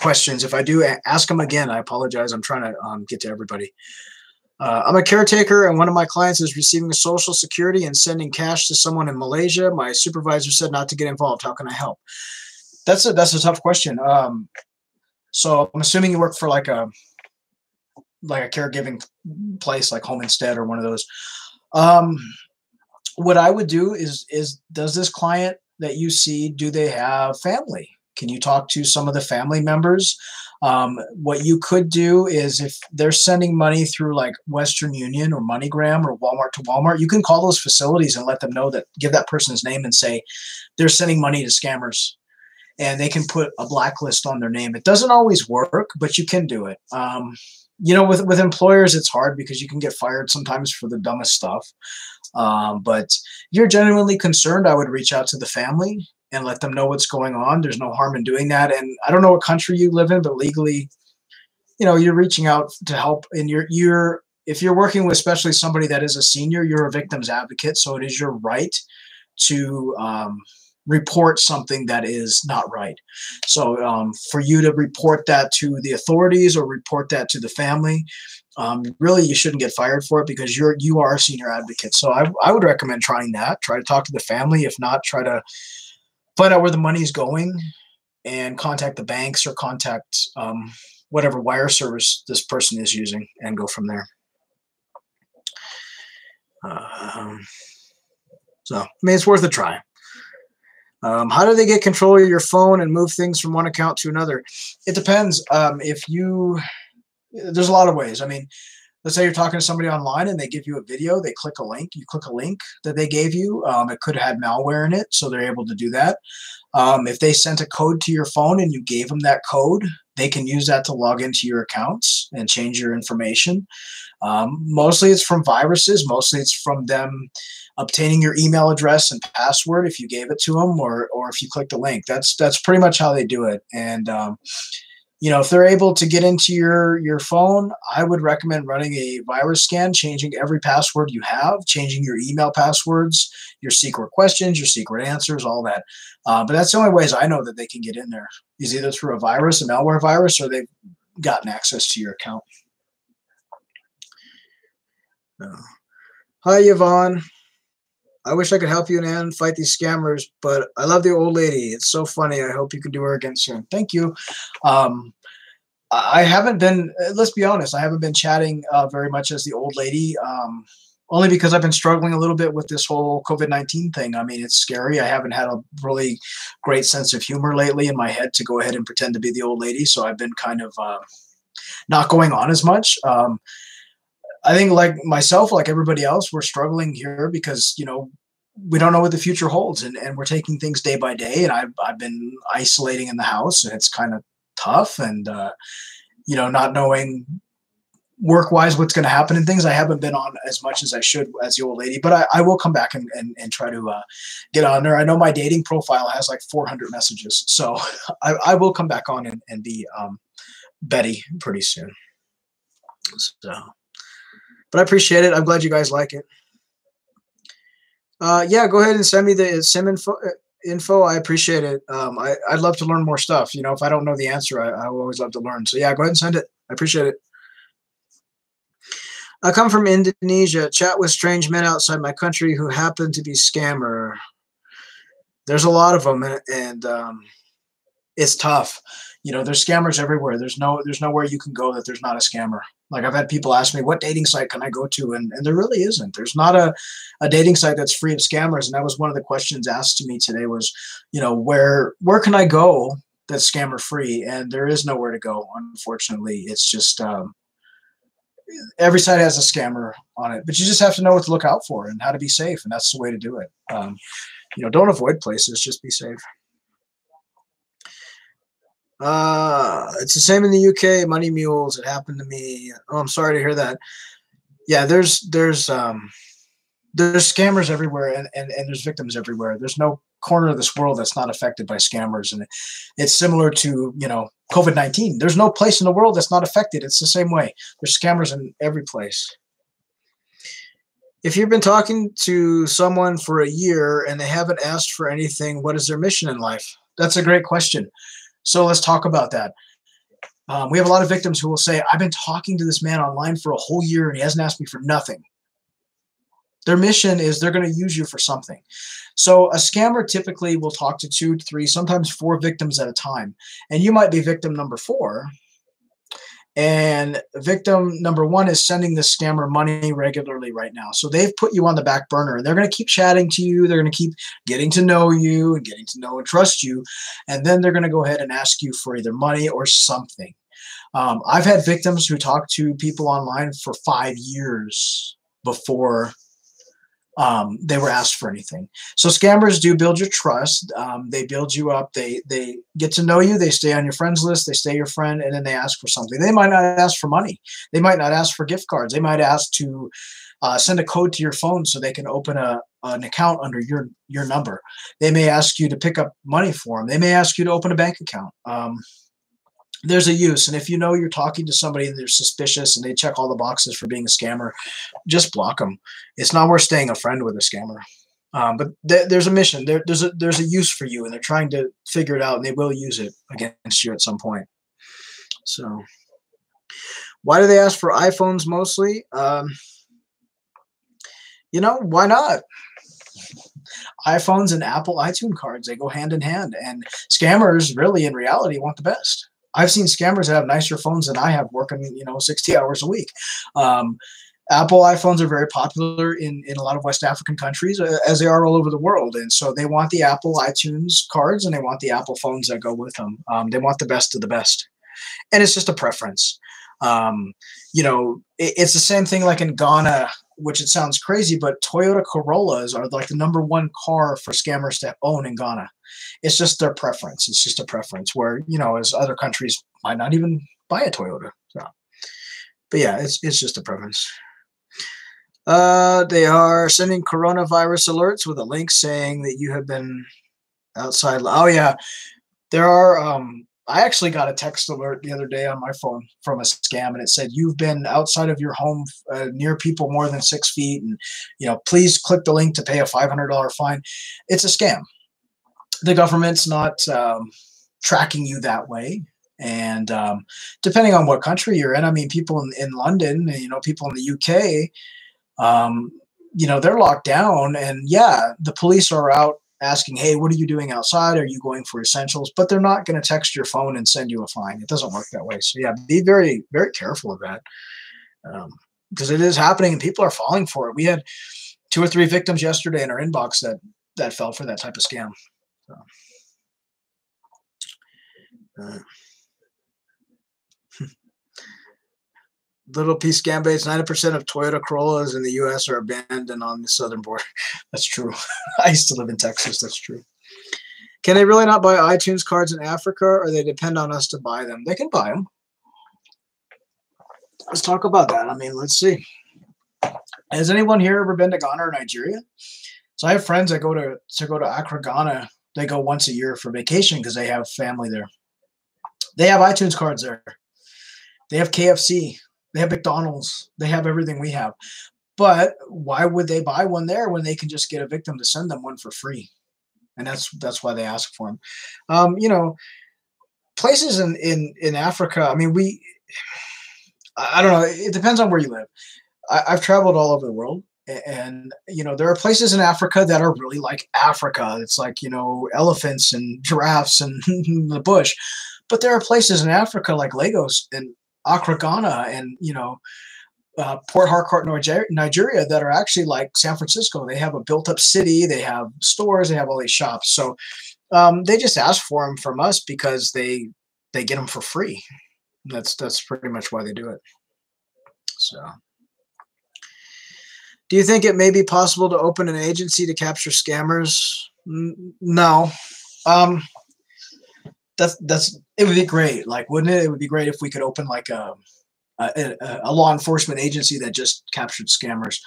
questions. If I do, ask them again. I apologize. I'm trying to um, get to everybody. Uh, I'm a caretaker, and one of my clients is receiving Social Security and sending cash to someone in Malaysia. My supervisor said not to get involved. How can I help? That's a that's a tough question. Um, so I'm assuming you work for like a like a caregiving place, like Home Instead or one of those. Um, what I would do is is does this client that you see do they have family? Can you talk to some of the family members? Um, what you could do is if they're sending money through like Western Union or MoneyGram or Walmart to Walmart, you can call those facilities and let them know that, give that person's name and say they're sending money to scammers and they can put a blacklist on their name. It doesn't always work, but you can do it. Um, you know, with with employers, it's hard because you can get fired sometimes for the dumbest stuff. Um, but you're genuinely concerned, I would reach out to the family and let them know what's going on. There's no harm in doing that. And I don't know what country you live in, but legally, you know, you're reaching out to help and you're you're if you're working with especially somebody that is a senior, you're a victim's advocate. So it is your right to um, report something that is not right. So um, for you to report that to the authorities or report that to the family, um, really you shouldn't get fired for it because you're you are a senior advocate. So I, I would recommend trying that. Try to talk to the family. If not, try to find out where the money is going and contact the banks or contact um, whatever wire service this person is using and go from there. Um, so, I mean, it's worth a try. Um, how do they get control of your phone and move things from one account to another? It depends. Um, if you, there's a lot of ways. I mean, let's say you're talking to somebody online and they give you a video, they click a link, you click a link that they gave you. Um, it could have malware in it, so they're able to do that. Um, if they sent a code to your phone and you gave them that code, they can use that to log into your accounts and change your information. Um, mostly it's from viruses, mostly it's from them obtaining your email address and password if you gave it to them or, or if you clicked the link. That's, that's pretty much how they do it. And, um, you know, if they're able to get into your your phone, I would recommend running a virus scan, changing every password you have, changing your email passwords, your secret questions, your secret answers, all that. Uh, but that's the only ways I know that they can get in there is either through a virus, a malware virus, or they've gotten access to your account. Uh, hi, Yvonne. I wish I could help you and fight these scammers, but I love the old lady. It's so funny. I hope you can do her again soon. Thank you. Um, I haven't been, uh, let's be honest, I haven't been chatting uh, very much as the old lady, um, only because I've been struggling a little bit with this whole COVID 19 thing. I mean, it's scary. I haven't had a really great sense of humor lately in my head to go ahead and pretend to be the old lady. So I've been kind of uh, not going on as much. Um, I think like myself, like everybody else, we're struggling here because, you know, we don't know what the future holds and, and we're taking things day by day. And I've, I've been isolating in the house and it's kind of tough and, uh, you know, not knowing work wise what's going to happen and things. I haven't been on as much as I should as the old lady, but I, I will come back and, and, and try to uh, get on there. I know my dating profile has like 400 messages. So I, I will come back on and, and be um, Betty pretty soon. So but I appreciate it. I'm glad you guys like it. Uh, yeah, go ahead and send me the sim info. Uh, info. I appreciate it. Um, I, I'd love to learn more stuff. You know, if I don't know the answer, I, I always love to learn. So yeah, go ahead and send it. I appreciate it. I come from Indonesia. Chat with strange men outside my country who happen to be scammer. There's a lot of them, and, and um, it's tough. You know, there's scammers everywhere. There's no, there's nowhere you can go that there's not a scammer. Like I've had people ask me, what dating site can I go to? And, and there really isn't. There's not a, a dating site that's free of scammers. And that was one of the questions asked to me today was, you know, where where can I go that's scammer free? And there is nowhere to go, unfortunately. It's just um, every site has a scammer on it, but you just have to know what to look out for and how to be safe. And that's the way to do it. Um, you know, don't avoid places, just be safe. Uh, it's the same in the UK. Money mules. It happened to me. Oh, I'm sorry to hear that. Yeah, there's there's um there's scammers everywhere and, and, and there's victims everywhere. There's no corner of this world that's not affected by scammers. And it's similar to, you know, COVID 19. There's no place in the world that's not affected. It's the same way. There's scammers in every place. If you've been talking to someone for a year and they haven't asked for anything, what is their mission in life? That's a great question. So let's talk about that. Um, we have a lot of victims who will say, I've been talking to this man online for a whole year and he hasn't asked me for nothing. Their mission is they're going to use you for something. So a scammer typically will talk to two, three, sometimes four victims at a time. And you might be victim number four. And victim number one is sending the scammer money regularly right now. So they've put you on the back burner and they're going to keep chatting to you. They're going to keep getting to know you and getting to know and trust you. And then they're going to go ahead and ask you for either money or something. Um, I've had victims who talk to people online for five years before um, they were asked for anything. So scammers do build your trust. Um, they build you up. They they get to know you. They stay on your friends list. They stay your friend, and then they ask for something. They might not ask for money. They might not ask for gift cards. They might ask to uh, send a code to your phone so they can open a an account under your your number. They may ask you to pick up money for them. They may ask you to open a bank account. Um, there's a use. And if you know you're talking to somebody and they're suspicious and they check all the boxes for being a scammer, just block them. It's not worth staying a friend with a scammer. Um, but th- there's a mission. There, there's a there's a use for you, and they're trying to figure it out, and they will use it against you at some point. So, why do they ask for iPhones mostly? Um, you know, why not? iPhones and Apple iTunes cards, they go hand in hand. And scammers really in reality want the best. I've seen scammers that have nicer phones than I have working, you know, 60 hours a week. Um, Apple iPhones are very popular in, in a lot of West African countries, uh, as they are all over the world. And so they want the Apple iTunes cards and they want the Apple phones that go with them. Um, they want the best of the best. And it's just a preference. Um, you know, it, it's the same thing like in Ghana, which it sounds crazy, but Toyota Corollas are like the number one car for scammers to own in Ghana. It's just their preference. It's just a preference where, you know, as other countries might not even buy a Toyota. So, but yeah, it's, it's just a preference. Uh, they are sending coronavirus alerts with a link saying that you have been outside. Oh yeah, there are. Um, I actually got a text alert the other day on my phone from a scam, and it said you've been outside of your home uh, near people more than six feet, and you know, please click the link to pay a five hundred dollar fine. It's a scam the government's not um, tracking you that way. And um, depending on what country you're in, I mean, people in, in London, you know, people in the UK, um, you know, they're locked down. And yeah, the police are out asking, hey, what are you doing outside? Are you going for essentials? But they're not going to text your phone and send you a fine. It doesn't work that way. So yeah, be very, very careful of that. because um, it is happening and people are falling for it. We had two or three victims yesterday in our inbox that that fell for that type of scam. So, uh, Little P scam base 90% of Toyota Corollas in the US are abandoned on the southern border. That's true. I used to live in Texas. That's true. Can they really not buy iTunes cards in Africa or they depend on us to buy them? They can buy them. Let's talk about that. I mean, let's see. Has anyone here ever been to Ghana or Nigeria? So I have friends that go to to go to Accra, Ghana they go once a year for vacation because they have family there. They have iTunes cards there. They have KFC. They have McDonald's. They have everything we have. But why would they buy one there when they can just get a victim to send them one for free? And that's that's why they ask for them. Um, you know, places in in in Africa. I mean, we. I don't know. It depends on where you live. I, I've traveled all over the world, and you know there are places in africa that are really like africa it's like you know elephants and giraffes and the bush but there are places in africa like lagos and accra ghana and you know uh, port harcourt nigeria that are actually like san francisco. They have a built up city they have stores they have all these shops. So um, they just ask for them from us because they they get them for free. That's that's pretty much why they do it. So. Do you think it may be possible to open an agency to capture scammers? No. Um, that's that's it would be great. Like, wouldn't it? It would be great if we could open like a a, a law enforcement agency that just captured scammers.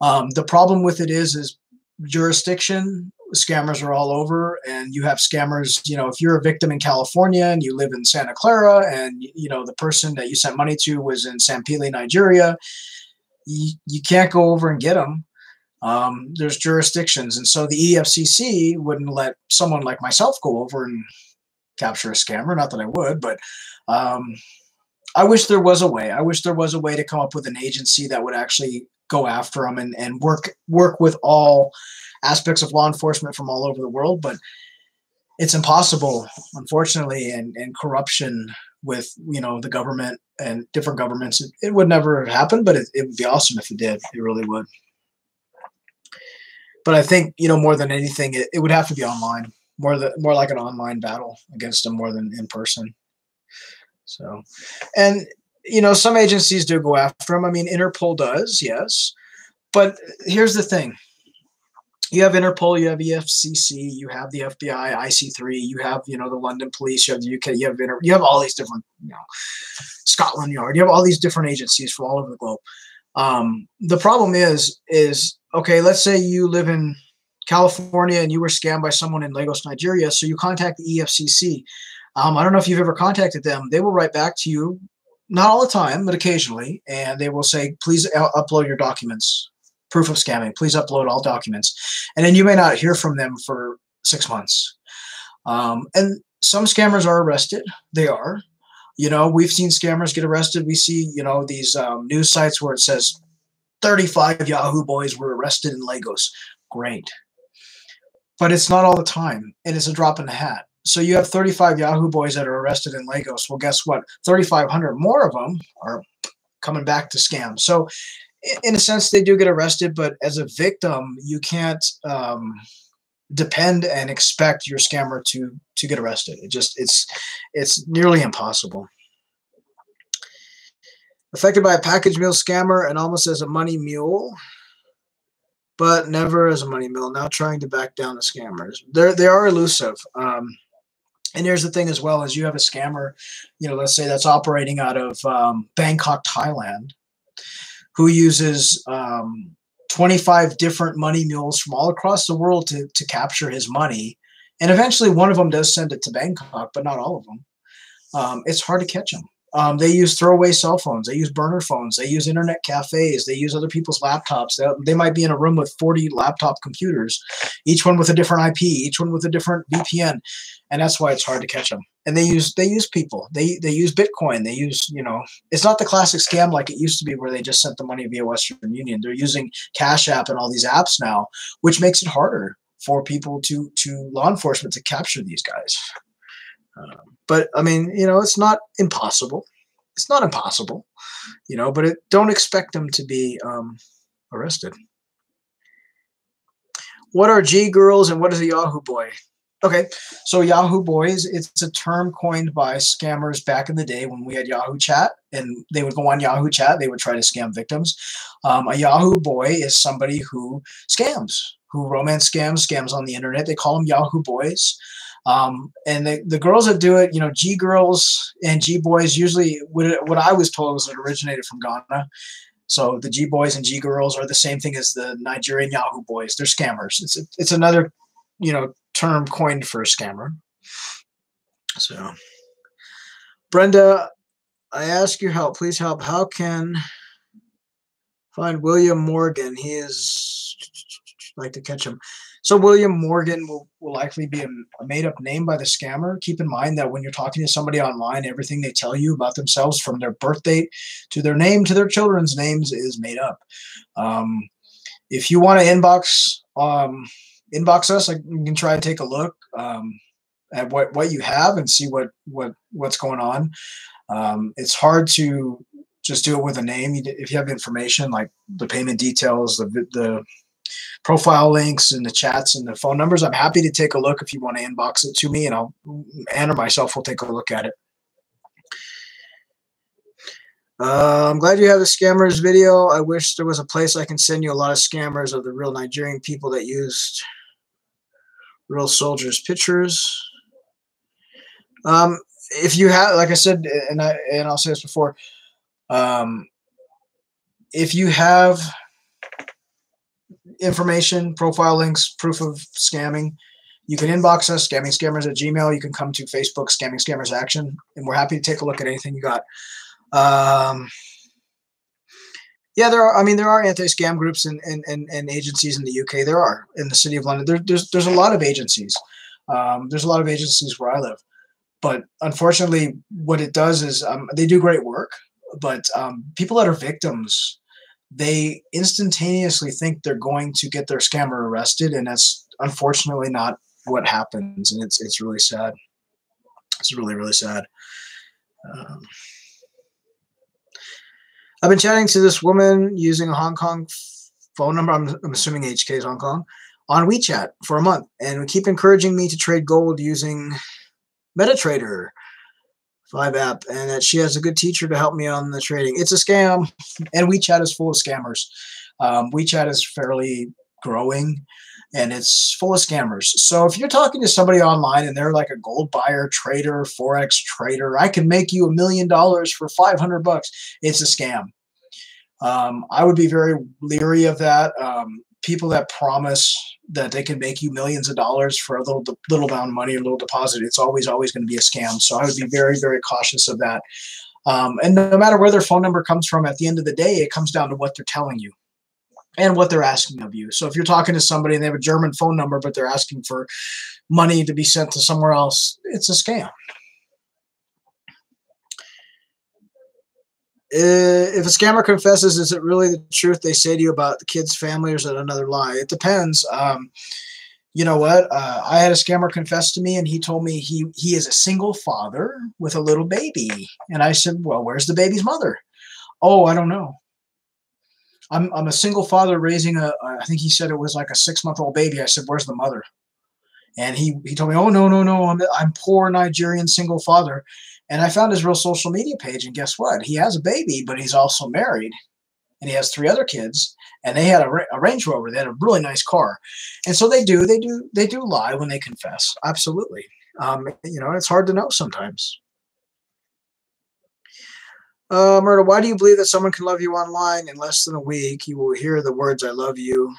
Um, the problem with it is is jurisdiction. Scammers are all over, and you have scammers. You know, if you're a victim in California and you live in Santa Clara, and you know the person that you sent money to was in Sampili, Nigeria, you, you can't go over and get them. Um, there's jurisdictions, and so the EFCC wouldn't let someone like myself go over and capture a scammer. Not that I would, but um, I wish there was a way. I wish there was a way to come up with an agency that would actually go after them and, and work work with all aspects of law enforcement from all over the world. But it's impossible, unfortunately, and, and corruption with you know the government and different governments. It, it would never happen, but it, it would be awesome if it did. It really would. But I think you know more than anything, it, it would have to be online, more the more like an online battle against them more than in person. So, and you know some agencies do go after them. I mean, Interpol does, yes. But here's the thing: you have Interpol, you have EFCC, you have the FBI, IC3, you have you know the London Police, you have the UK, you have Inter, you have all these different you know Scotland Yard, you have all these different agencies from all over the globe. Um, the problem is is okay. Let's say you live in California and you were scammed by someone in Lagos, Nigeria, so you contact the EFCC. Um, I don't know if you've ever contacted them. They will write back to you, not all the time, but occasionally, and they will say, please upload your documents proof of scamming. Please upload all documents. And then you may not hear from them for six months. Um, and some scammers are arrested. They are. You know, we've seen scammers get arrested. We see, you know, these um, news sites where it says 35 Yahoo boys were arrested in Lagos. Great. But it's not all the time, and it's a drop in the hat. So you have 35 Yahoo boys that are arrested in Lagos. Well, guess what? 3,500 more of them are coming back to scam. So in a sense, they do get arrested, but as a victim, you can't um, depend and expect your scammer to to get arrested. It just it's it's nearly impossible. Affected by a package mule scammer and almost as a money mule, but never as a money mill. Now trying to back down the scammers. They're they are elusive. Um, and here's the thing as well as you have a scammer, you know, let's say that's operating out of um, Bangkok, Thailand who uses um, 25 different money mules from all across the world to, to capture his money. And eventually one of them does send it to Bangkok, but not all of them. Um, it's hard to catch them. Um, they use throwaway cell phones. They use burner phones. They use internet cafes. They use other people's laptops. They, they might be in a room with 40 laptop computers, each one with a different IP, each one with a different VPN, and that's why it's hard to catch them. And they use they use people. They they use Bitcoin. They use you know it's not the classic scam like it used to be where they just sent the money via Western Union. They're using Cash App and all these apps now, which makes it harder for people to to law enforcement to capture these guys. But I mean, you know, it's not impossible. It's not impossible, you know. But it, don't expect them to be um, arrested. What are G girls and what is a Yahoo boy? Okay, so Yahoo Boys, it's a term coined by scammers back in the day when we had Yahoo Chat, and they would go on Yahoo Chat, they would try to scam victims. Um, a Yahoo Boy is somebody who scams, who romance scams, scams on the internet. They call them Yahoo Boys. Um, and the, the girls that do it, you know, G girls and G boys usually what, what I was told was it originated from Ghana. So the G boys and G girls are the same thing as the Nigerian Yahoo boys. They're scammers. It's it's another, you know, term coined for a scammer. So, Brenda, I ask your help. Please help. How can find William Morgan? He is like to catch him. So William Morgan will, will likely be a, a made up name by the scammer. Keep in mind that when you're talking to somebody online, everything they tell you about themselves from their birth date to their name to their children's names is made up. Um, if you want to inbox um, inbox us, you can try to take a look um, at what, what you have and see what, what what's going on. Um, it's hard to just do it with a name. If you have information like the payment details, the, the profile links and the chats and the phone numbers. I'm happy to take a look if you want to inbox it to me, and I'll Ann or myself will take a look at it. Uh, I'm glad you have the scammers video. I wish there was a place I can send you a lot of scammers of the real Nigerian people that used real soldiers' pictures. Um, if you have, like I said, and I and I'll say this before, um, if you have information, profile links, proof of scamming, you can inbox us, scamming scammers at Gmail. You can come to Facebook, Scamming Scammers Action, and we're happy to take a look at anything you got. Um, yeah, there are. I mean, there are anti-scam groups and, and, and, and, agencies in the UK. There are in the city of London. There, there's there's a lot of agencies. Um, there's a lot of agencies where I live, but unfortunately, what it does is um, they do great work, but um, people that are victims they instantaneously think they're going to get their scammer arrested, and that's unfortunately not what happens, and it's it's really sad. It's really really sad. Um, I've been chatting to this woman using a Hong Kong phone number. I'm, I'm assuming HK is Hong Kong on WeChat for a month, and we keep encouraging me to trade gold using MetaTrader five app, and that she has a good teacher to help me on the trading. It's a scam, and WeChat is full of scammers. Um, WeChat is fairly growing and it's full of scammers. So if you're talking to somebody online and they're like a gold buyer, trader, forex trader, I can make you a million dollars for 500 bucks. It's a scam. Um, I would be very leery of that. Um, people that promise that they can make you millions of dollars for a little little of money, a little deposit, it's always always going to be a scam. So I would be very very cautious of that. Um, and no matter where their phone number comes from, at the end of the day, it comes down to what they're telling you and what they're asking of you. So if you're talking to somebody and they have a German phone number, but they're asking for money to be sent to somewhere else, it's a scam. If a scammer confesses, is it really the truth they say to you about the kid's family, or is it another lie? It depends. Um, you know what? Uh, I had a scammer confess to me, and he told me he he is a single father with a little baby, and I said, "Well, where's the baby's mother?" Oh, I don't know. I'm I'm a single father raising a I think he said it was like a six month old baby. I said, "Where's the mother?" And he he told me, "Oh no no no, I'm I'm poor Nigerian single father." And I found his real social media page, and guess what? He has a baby, but he's also married, and he has three other kids. And they had a, a Range Rover. They had a really nice car, and so they do they do they do lie when they confess. Absolutely. Um, you know, it's hard to know sometimes. Uh, Myrtle, why do you believe that someone can love you online in less than a week? You will hear the words, I love you.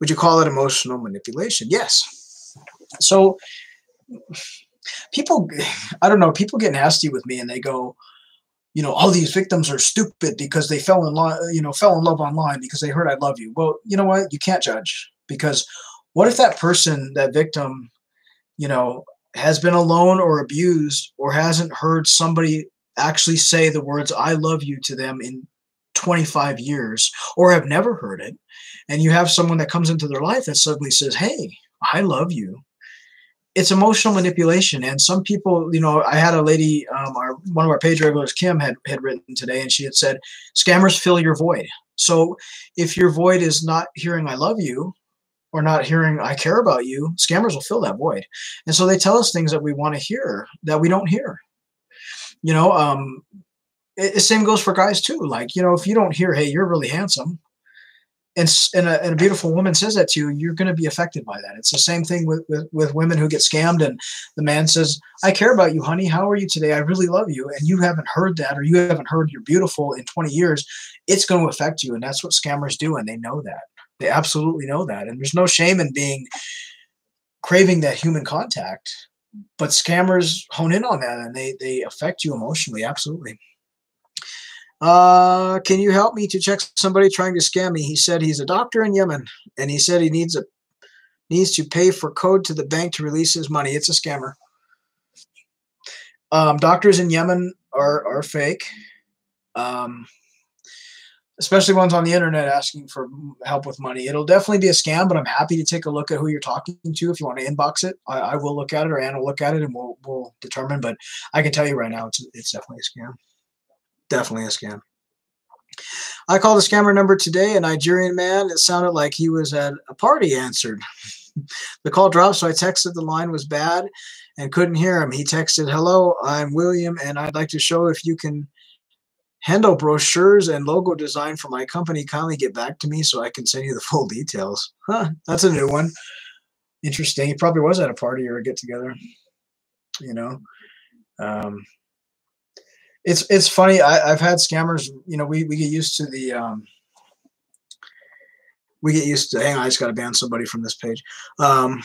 Would you call it emotional manipulation? Yes. So people, I don't know, people get nasty with me and they go, you know, all these victims are stupid because they fell in love, you know, fell in love online because they heard I love you. Well, you know what? You can't judge because what if that person, that victim, you know, has been alone or abused or hasn't heard somebody actually say the words I love you to them in 25 years or have never heard it. And you have someone that comes into their life that suddenly says, Hey, I love you. It's emotional manipulation. And some people, you know, I had a lady, um, our, one of our page regulars, Kim, had, had written today, and she had said, Scammers fill your void. So if your void is not hearing I love you, or not hearing I care about you, scammers will fill that void. And so they tell us things that we want to hear that we don't hear you know um it, the same goes for guys too like you know if you don't hear hey you're really handsome and, and, a, and a beautiful woman says that to you you're going to be affected by that. It's the same thing with, with with women who get scammed and the man says i care about you honey. How are you today? I really love you and you haven't heard that or you haven't heard you're beautiful in 20 years. It's going to affect you. And that's what scammers do and they know that. They absolutely know that. And there's no shame in being craving that human contact but scammers hone in on that and they they affect you emotionally. Absolutely uh can you help me to check somebody trying to scam me he said he's a doctor in yemen and he said he needs a needs to pay for code to the bank to release his money it's a scammer um, doctors in yemen are are fake um, especially ones on the internet asking for help with money. It'll definitely be a scam, but I'm happy to take a look at who you're talking to. If you want to inbox it, I, I will look at it, or Anna will look at it, and we'll we'll determine. But I can tell you right now, it's it's definitely a scam. Definitely a scam. I called a scammer number today. A Nigerian man. It sounded like he was at a party. Answered. the call dropped, so I texted. The line was bad, and couldn't hear him. He texted, "Hello, I'm William, and I'd like to show if you can." handle brochures and logo design for my company, kindly get back to me so I can send you the full details. Huh, that's a new one. Interesting. He probably was at a party or a get together. You know, um, it's it's funny. I, have had scammers. You know, we we get used to the. Um, we get used to. Hang on, I just got to ban somebody from this page. Um,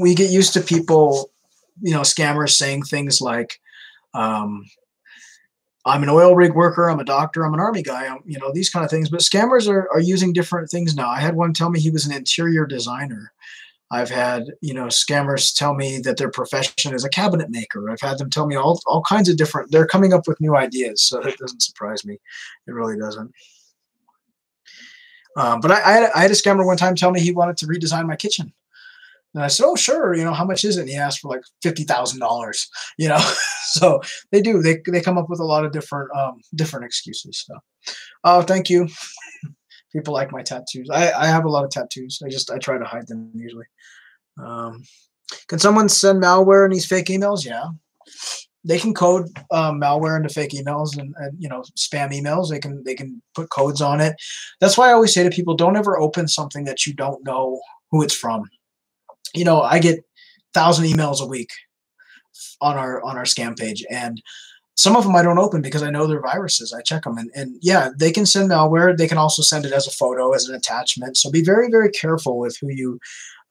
we get used to people, you know, scammers saying things like, um, I'm an oil rig worker. I'm a doctor. I'm an army guy. I'm, you know, these kind of things. But scammers are, are using different things now. I had one tell me he was an interior designer. I've had, you know, scammers tell me that their profession is a cabinet maker. I've had them tell me all, all kinds of different, they're coming up with new ideas. So it doesn't surprise me. It really doesn't. Um, but I, I, had, I had a scammer one time tell me he wanted to redesign my kitchen. And I said, "Oh, sure. You know, how much is it?" And he asked for like fifty thousand dollars. You know, so they do. They they come up with a lot of different um, different excuses. So, oh, thank you. People like my tattoos. I I have a lot of tattoos. I just I try to hide them usually. Um, can someone send malware in these fake emails? Yeah, they can code um, malware into fake emails and, and, you know spam emails. They can they can put codes on it. That's why I always say to people, don't ever open something that you don't know who it's from. You know, I get thousand emails a week on our on our scam page, and some of them I don't open because I know they're viruses. I check them, and, and yeah, they can send malware. They can also send it as a photo, as an attachment. So be very very careful with who you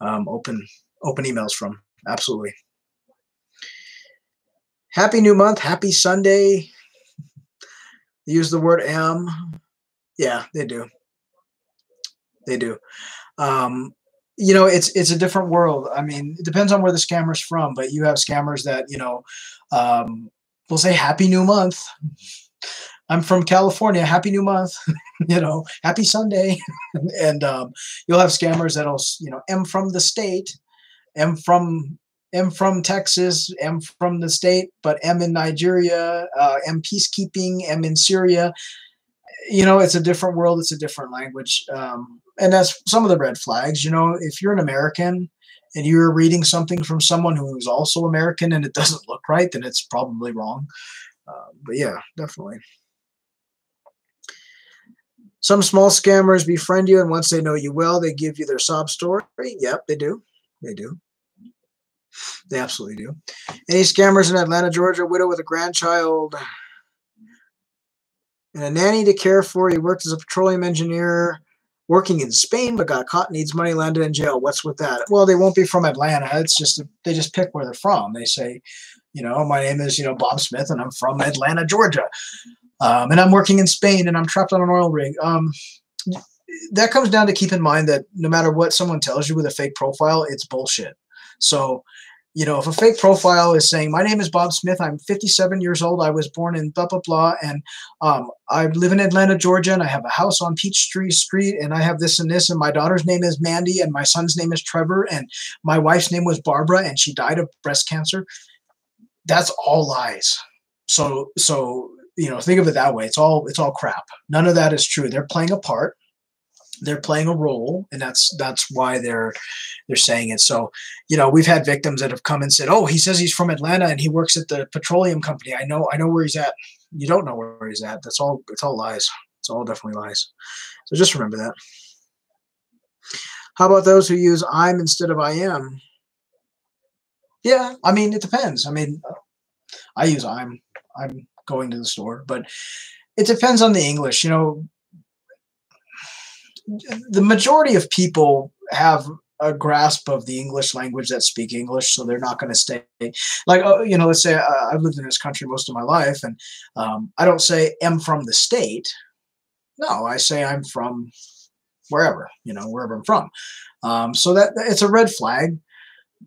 um, open open emails from. Absolutely. Happy new month. Happy Sunday. use the word am. Yeah, they do. They do. Um, you know, it's it's a different world. I mean, it depends on where the scammer's from, but you have scammers that you know um, will say "Happy New Month." I'm from California. Happy New Month. you know, Happy Sunday. and um, you'll have scammers that'll you know, am from the state, am from am from Texas, am from the state, but am in Nigeria, uh, am peacekeeping, am in Syria. You know, it's a different world. It's a different language, um, and that's some of the red flags. You know, if you're an American and you're reading something from someone who's also American and it doesn't look right, then it's probably wrong. Uh, but yeah, definitely. Some small scammers befriend you, and once they know you well, they give you their sob story. Yep, they do. They do. They absolutely do. Any scammers in Atlanta, Georgia, widow with a grandchild and a nanny to care for. He worked as a petroleum engineer working in Spain, but got caught, needs money, landed in jail. What's with that? Well, they won't be from Atlanta. It's just they just pick where they're from. They say, you know, my name is you know Bob Smith, and I'm from Atlanta, Georgia, um, and I'm working in Spain, and I'm trapped on an oil rig. Um, that comes down to keep in mind that no matter what someone tells you with a fake profile, it's bullshit. So you know, if a fake profile is saying, My name is Bob Smith, I'm 57 years old, I was born in blah, blah, blah, and um, I live in Atlanta, Georgia, and I have a house on Peachtree Street, and I have this and this, and my daughter's name is Mandy, and my son's name is Trevor, and my wife's name was Barbara, and she died of breast cancer. That's all lies. So, so, you know, think of it that way. It's all, it's all crap. None of that is true. They're playing a part they're playing a role and that's that's why they're they're saying it. So you know we've had victims that have come and said oh he says he's from atlanta and he works at the petroleum company. I know i know where he's at. You don't know where he's at. That's all it's all lies. It's all definitely lies. So just remember that. How about those who use i'm instead of i am yeah i mean it depends. I mean i use i'm i'm going to the store but it depends on the english. You know the majority of people have a grasp of the English language that speak English, so they're not going to stay like uh, you know. Let's say uh, I've lived in this country most of my life, and um, I don't say "am from the state." No, I say I'm from wherever you know wherever I'm from. Um, so that it's a red flag.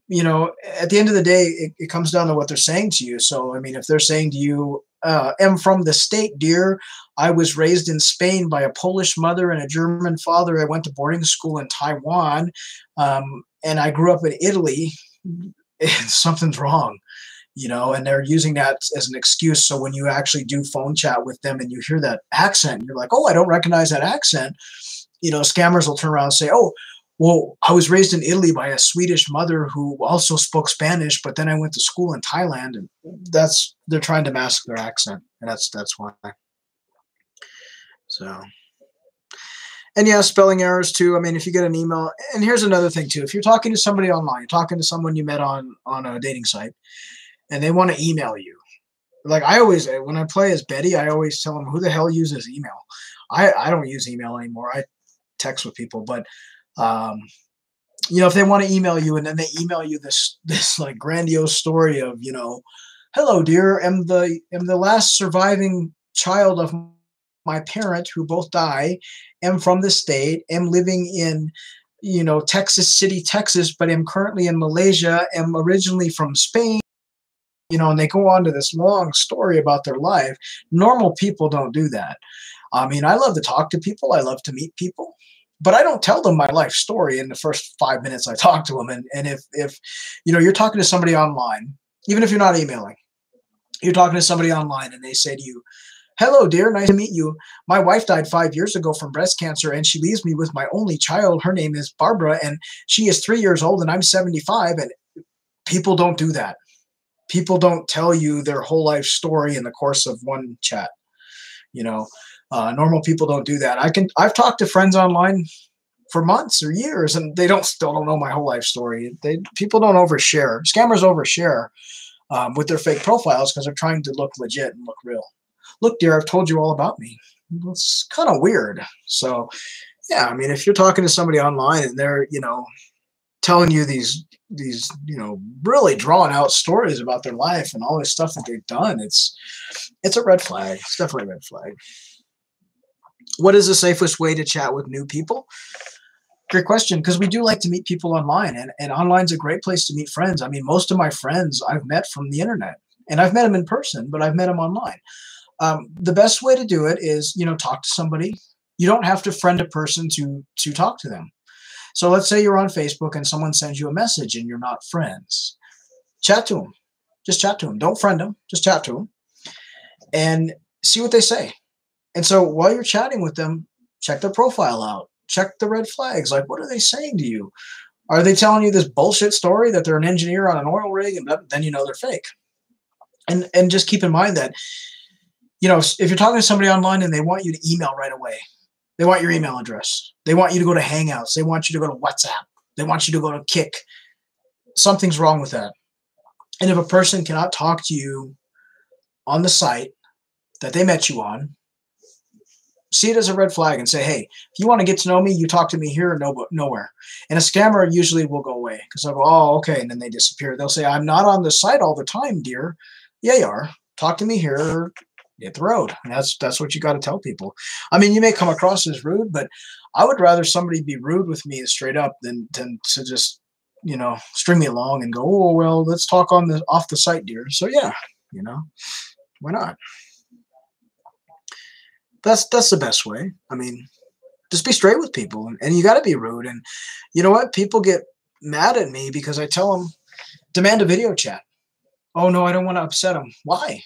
You know, at the end of the day, it, it comes down to what they're saying to you. So, I mean, if they're saying to you, uh, am from the state, dear. I was raised in Spain by a Polish mother and a German father. I went to boarding school in Taiwan, um, and I grew up in Italy. Something's wrong, you know, and they're using that as an excuse. So when you actually do phone chat with them and you hear that accent, you're like, oh, I don't recognize that accent. You know, scammers will turn around and say, oh, well, I was raised in Italy by a Swedish mother who also spoke Spanish, but then I went to school in Thailand, and that's they're trying to mask their accent, and that's that's why. So, and yeah, spelling errors too. I mean, if you get an email, and here's another thing too: if you're talking to somebody online, you're talking to someone you met on on a dating site, and they want to email you, like I always eh, when I play as Betty, I always tell them who the hell uses email. I I don't use email anymore. I text with people, but um, you know, if they want to email you and then they email you this this like grandiose story of, you know, hello dear, am the am the last surviving child of my parent who both die, am from the state, am living in you know Texas City, Texas, but am currently in Malaysia, am originally from Spain. You know, and they go on to this long story about their life. Normal people don't do that. I mean, I love to talk to people. I love to meet people but I don't tell them my life story in the first five minutes I talk to them. And, and if, if, you know, you're talking to somebody online, even if you're not emailing, you're talking to somebody online and they say to you, Hello, dear. Nice to meet you. My wife died five years ago from breast cancer, and she leaves me with my only child. Her name is Barbara, and she is three years old, and I'm 75. And people don't do that. People don't tell you their whole life story in the course of one chat. You know, uh, normal people don't do that. I can. I've talked to friends online for months or years, and they don't still don't know my whole life story. They people don't overshare. Scammers overshare um, with their fake profiles because they're trying to look legit and look real look, dear, I've told you all about me. It's kind of weird. So, yeah, I mean, if you're talking to somebody online and they're, you know, telling you these these you know really drawn out stories about their life and all this stuff that they've done it's it's a red flag it's definitely a red flag what is the safest way to chat with new people? Great question because we do like to meet people online and, and online's a great place to meet friends. I mean most of my friends i've met from the internet and i've met them in person but i've met them online. Um, the best way to do it is you know talk to somebody. You don't have to friend a person to to talk to them. So let's say you're on facebook and someone sends you a message and you're not friends. Chat to them just chat to them don't friend them just chat to them and see what they say and so while you're chatting with them check their profile out check the red flags like what are they saying to you are they telling you this bullshit story that they're an engineer on an oil rig and then you know they're fake and and just keep in mind that you know, if you're talking to somebody online and they want you to email right away, they want your email address. They want you to go to Hangouts. They want you to go to WhatsApp. They want you to go to Kik. Something's wrong with that. And if a person cannot talk to you on the site that they met you on, see it as a red flag and say, hey, if you want to get to know me, you talk to me here or no, nowhere. And a scammer usually will go away because they'll go, oh, okay. And then they disappear. They'll say, I'm not on the site all the time, dear. Yeah, you are. Talk to me here hit the road. And that's that's what you got to tell people. I mean, you may come across as rude, but I would rather somebody be rude with me straight up than than to just you know string me along and go, oh well, let's talk on the off the site, dear. So yeah, you know, why not? That's that's the best way. I mean, just be straight with people, and, and you got to be rude. And you know what? People get mad at me because I tell them demand a video chat. Oh no, I don't want to upset them. Why?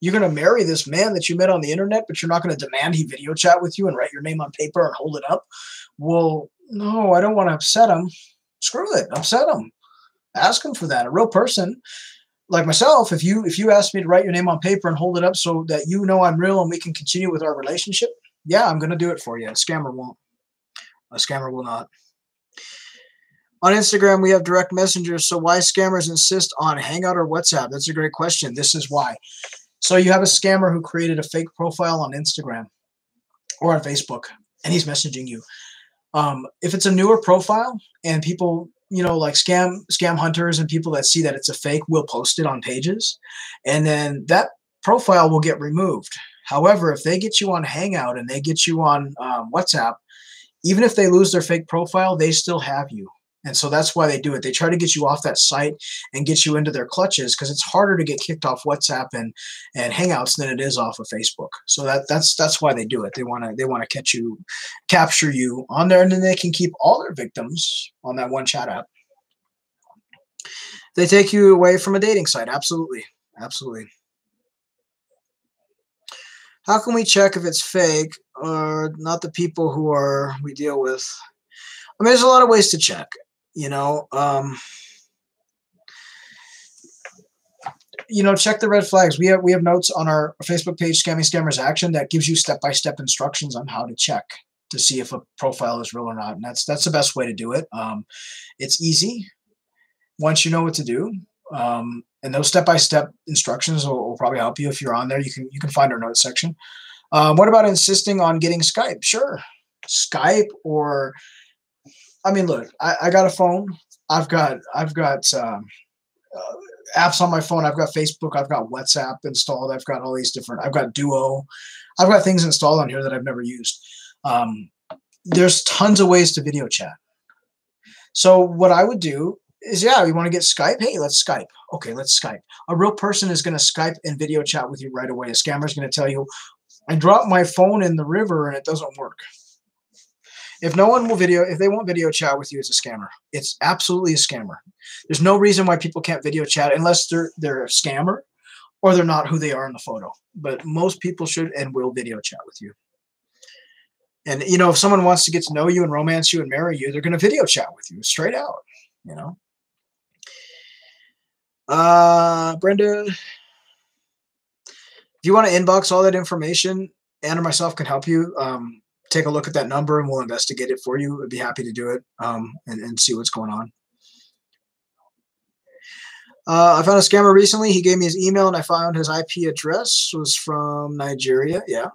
you're going to marry this man that you met on the internet, but you're not going to demand he video chat with you and write your name on paper and hold it up. Well, no, I don't want to upset him. Screw it, upset him. Ask him for that. A real person like myself, if you if you ask me to write your name on paper and hold it up so that you know I'm real and we can continue with our relationship, yeah, I'm going to do it for you. A scammer won't. A scammer will not. On Instagram, we have direct messengers. So why scammers insist on Hangout or WhatsApp? That's a great question. This is why. So you have a scammer who created a fake profile on Instagram or on Facebook, and he's messaging you. Um, if it's a newer profile and people, you know, like scam scam hunters and people that see that it's a fake will post it on pages, and then that profile will get removed. However, if they get you on Hangout and they get you on um, WhatsApp, even if they lose their fake profile, they still have you. And so that's why they do it. They try to get you off that site and get you into their clutches because it's harder to get kicked off WhatsApp and and Hangouts than it is off of Facebook. So that that's that's why they do it. They want to they want to catch you, capture you on there, and then they can keep all their victims on that one chat app. They take you away from a dating site. Absolutely, absolutely. How can we check if it's fake or not the people who are we deal with? I mean, there's a lot of ways to check you know um, you know check the red flags. We have we have notes on our facebook page scamming scammers action that gives you step-by-step instructions on how to check to see if a profile is real or not and that's that's the best way to do it. Um, it's easy once you know what to do. Um, and those step-by-step instructions will, will, probably help you. If you're on there you can you can find our notes section. Um, what about insisting on getting skype? Sure. Skype or I mean, look, I, I got a phone. I've got I've got um, uh, apps on my phone. I've got Facebook. I've got WhatsApp installed. I've got all these different. I've got Duo. I've got things installed on here that I've never used. Um, there's tons of ways to video chat. So what I would do is, yeah, you want to get Skype? Hey, let's Skype. Okay, let's Skype. A real person is going to Skype and video chat with you right away. A scammer is going to tell you, I dropped my phone in the river and it doesn't work If no one will video, if they won't video chat with you, it's a scammer. It's absolutely a scammer. There's no reason why people can't video chat unless they're they're a scammer or they're not who they are in the photo. But most people should and will video chat with you. And you know, if someone wants to get to know you and romance you and marry you, they're going to video chat with you straight out. You know. Uh, Brenda, if you want to inbox all that information, Anna or myself can help you. Um, take a look at that number and we'll investigate it for you. I'd be happy to do it um, and, and see what's going on. Uh, I found a scammer recently. He gave me his email and I found his IP address was from Nigeria. Yeah,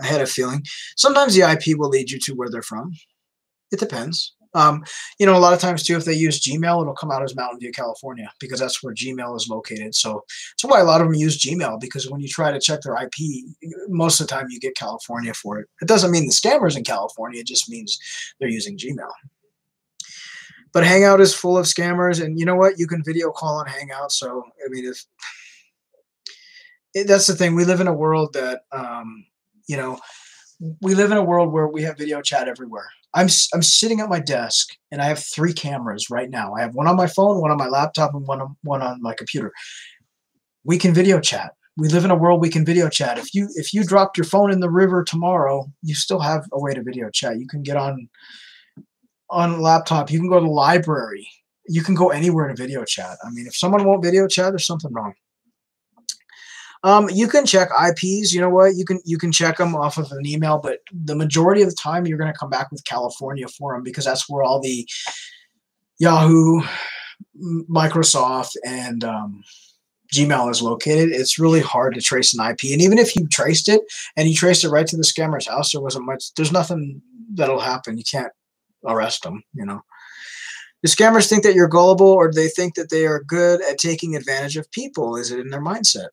I had a feeling. Sometimes the IP will lead you to where they're from. It depends. Um, you know, a lot of times too, if they use Gmail, it'll come out as Mountain View, California, because that's where Gmail is located. So that's why a lot of them use Gmail, because when you try to check their IP, most of the time you get California for it. It doesn't mean the scammers in California, it just means they're using Gmail. But Hangout is full of scammers, and you know what? You can video call on Hangout. So I mean, if it, that's the thing, we live in a world that um, you know we live in a world where we have video chat everywhere. I'm I'm sitting at my desk and I have three cameras right now. I have one on my phone, one on my laptop, and one on, one on my computer. We can video chat. We live in a world we can video chat. If you if you dropped your phone in the river tomorrow, you still have a way to video chat. You can get on on laptop. You can go to the library. You can go anywhere to video chat. I mean, if someone won't video chat, there's something wrong. Um, you can check IPs. You know what? You can you can check them off of an email, but the majority of the time you're going to come back with California for them because that's where all the Yahoo, Microsoft, and um, Gmail is located. It's really hard to trace an IP, and even if you traced it and you traced it right to the scammer's house, there wasn't much. There's nothing that'll happen. You can't arrest them. You know. Do scammers think that you're gullible, or do they think that they are good at taking advantage of people? Is it in their mindset?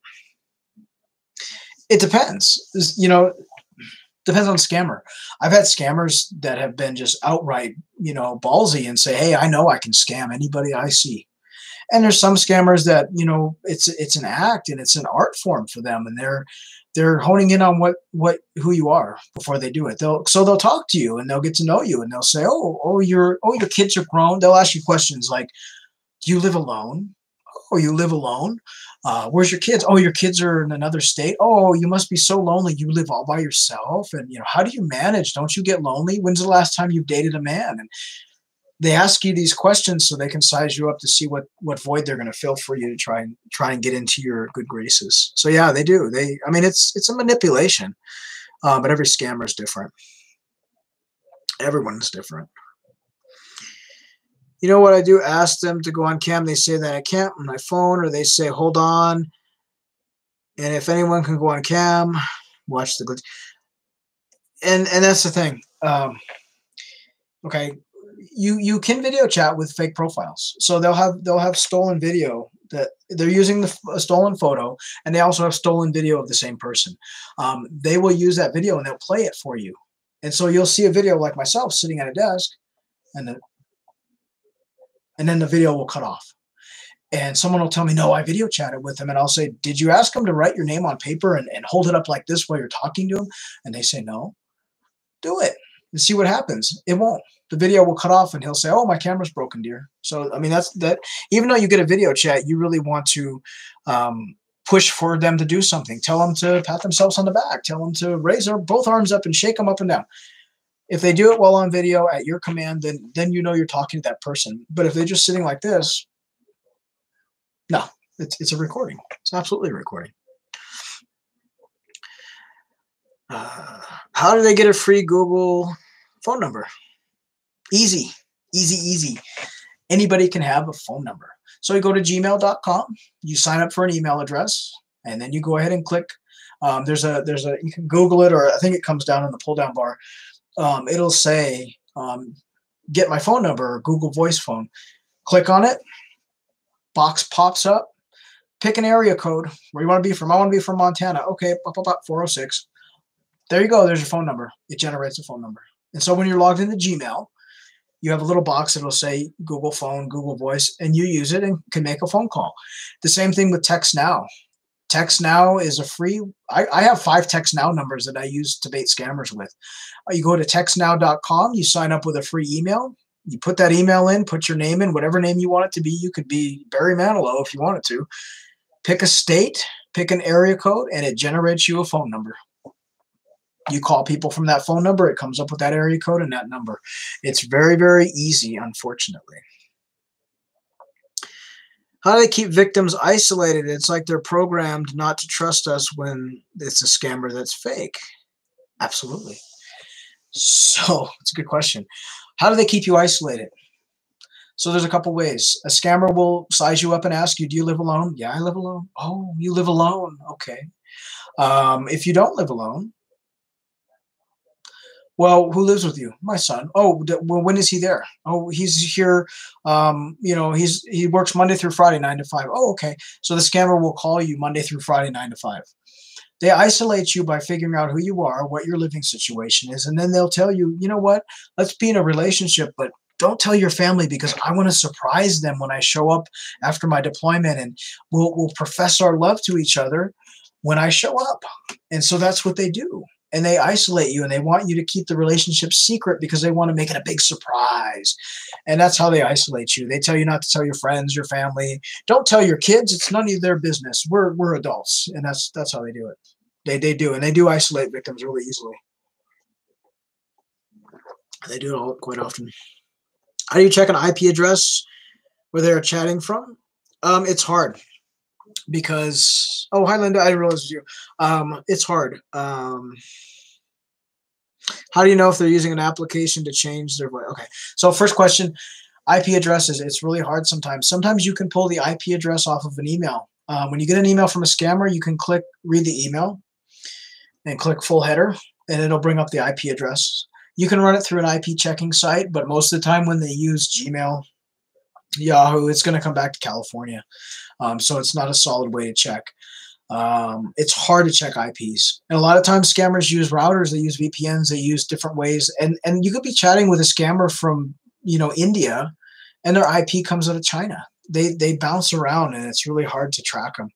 It depends. You know, depends on scammer. I've had scammers that have been just outright, you know, ballsy and say, "Hey, I know I can scam anybody I see." And there's some scammers that, you know, it's it's an act and it's an art form for them and they're they're honing in on what what who you are before they do it. They'll so they'll talk to you and they'll get to know you and they'll say, "Oh, oh, your oh, your kids are grown." They'll ask you questions like, "Do you live alone?" "Oh, you live alone." Uh, where's your kids? Oh, your kids are in another state. Oh, you must be so lonely. You live all by yourself. And, you know, how do you manage? Don't you get lonely? When's the last time you've dated a man? And they ask you these questions so they can size you up to see what, what void they're going to fill for you to try and try and get into your good graces. So yeah, they do. They, I mean, it's, it's a manipulation, uh, but every scammer is different. Everyone's different you know what I do? Ask them to go on cam. They say that I can't on my phone, or they say, hold on. And if anyone can go on cam, watch the glitch. And and that's the thing. Um, okay, you you can video chat with fake profiles. So they'll have they'll have stolen video that they're using the a stolen photo, and they also have stolen video of the same person. Um, they will use that video and they'll play it for you. And so you'll see a video like myself sitting at a desk, and the and then the video will cut off. And someone will tell me, no, I video chatted with him. And I'll say, did you ask him to write your name on paper and, and hold it up like this while you're talking to him? And they say, no. Do it and see what happens. It won't. The video will cut off and he'll say, oh, my camera's broken, dear. So, I mean, that's that. Even though you get a video chat, you really want to um, push for them to do something. Tell them to pat themselves on the back. Tell them to raise their both arms up and shake them up and down. If they do it well on video at your command, then then you know you're talking to that person. But if they're just sitting like this, no, it's it's a recording. It's absolutely a recording. Uh, how do they get a free Google phone number? Easy, easy, easy. Anybody can have a phone number. So you go to gmail.com, you sign up for an email address, and then you go ahead and click. Um, there's a there's a you can Google it, or I think it comes down in the pull down bar um, it'll say, um, get my phone number or Google Voice phone. Click on it, box pops up, pick an area code where you want to be from. I want to be from Montana. Okay, pop, pop, pop, 406. There you go. There's your phone number. It generates a phone number. And so when you're logged into Gmail, you have a little box that'll say Google Phone, Google Voice, and you use it and can make a phone call. The same thing with Text Now. Text Now is a free. I, I have five Text Now numbers that I use to bait scammers with. Uh, you go to textnow.com, you sign up with a free email. You put that email in, put your name in, whatever name you want it to be. You could be Barry Manilow if you wanted to. Pick a state, pick an area code, and it generates you a phone number. You call people from that phone number, it comes up with that area code and that number. It's very, very easy, unfortunately. How do they keep victims isolated? It's like they're programmed not to trust us when it's a scammer that's fake. Absolutely. So it's a good question. How do they keep you isolated? So there's a couple ways. A scammer will size you up and ask you, "Do you live alone?" Yeah, I live alone. Oh, you live alone. Okay. Um, if you don't live alone, well, who lives with you? My son. Oh, well, when is he there? Oh, he's here. Um, you know, he's he works Monday through Friday, nine to five. Oh, okay. So the scammer will call you Monday through Friday, nine to five. They isolate you by figuring out who you are, what your living situation is, and then they'll tell you, you know what? Let's be in a relationship, but don't tell your family because I want to surprise them when I show up after my deployment, and we'll we'll profess our love to each other when I show up. And so that's what they do and they isolate you and they want you to keep the relationship secret because they want to make it a big surprise. And that's how they isolate you. They tell you not to tell your friends, your family. Don't tell your kids. It's none of their business. We're we're adults, and that's that's how they do it. They they do, and they do isolate victims really easily. They do it all quite often. How do you check an IP address where they're chatting from? Um, it's hard because oh hi Linda, I didn't realize it was you. Um, it's hard. Um, how do you know if they're using an application to change their voice? Okay, so first question, IP addresses. It's really hard sometimes. Sometimes you can pull the IP address off of an email. Um, when you get an email from a scammer, you can click read the email and click full header, and it'll bring up the IP address. You can run it through an IP checking site, but most of the time when they use Gmail, Yahoo, it's going to come back to California. Um, so it's not a solid way to check. Um, it's hard to check IPs. And a lot of times scammers use routers, they use VPNs, they use different ways. And, and you could be chatting with a scammer from, you know, India and their IP comes out of China. They, they bounce around and it's really hard to track them.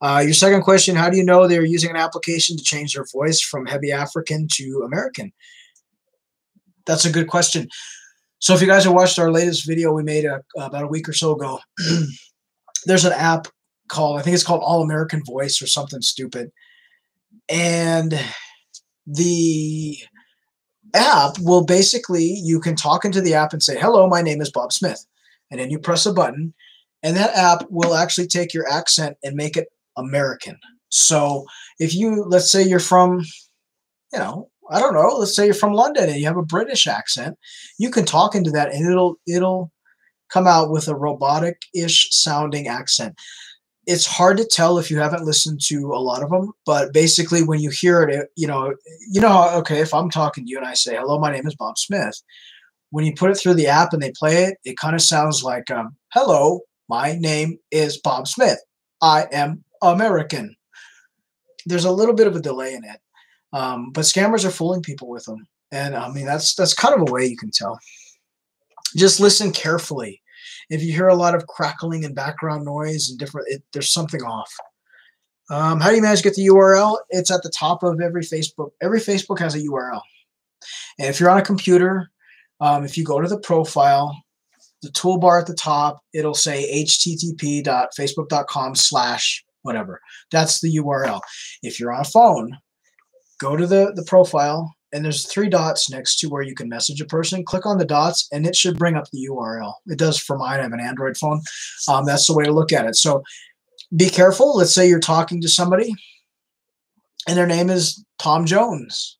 Uh, your second question, how do you know they're using an application to change their voice from heavy African to American? That's a good question. So if you guys have watched our latest video we made a, about a week or so ago, there's an app called I think it's called All American Voice or something stupid, and the app will basically you can talk into the app and say hello my name is bob smith. And then you press a button and that app will actually take your accent and make it american. So if you let's say you're from you know I don't know, let's say you're from London and you have a British accent, you can talk into that and it'll it'll come out with a robotic-ish sounding accent. It's hard to tell if you haven't listened to a lot of them, but basically when you hear it, you know, you know okay, if I'm talking to you and I say, "Hello, my name is Bob Smith," when you put it through the app and they play it, it kind of sounds like, um, "Hello, my name is Bob Smith. I am American." There's a little bit of a delay in it. Um, but scammers are fooling people with them, and I mean that's that's kind of a way you can tell. Just listen carefully. If you hear a lot of crackling and background noise and different, it, there's something off. Um, how do you manage to get the URL? It's at the top of every Facebook. Every Facebook has a URL, and if you're on a computer, um, if you go to the profile, the toolbar at the top, it'll say http.facebook.com slash whatever. That's the URL. If you're on a phone, go to the, the profile and there's three dots next to where you can message a person. Click on the dots and it should bring up the URL. It does for mine. I have an Android phone. Um, that's the way to look at it. So be careful. Let's say you're talking to somebody and their name is Tom Jones.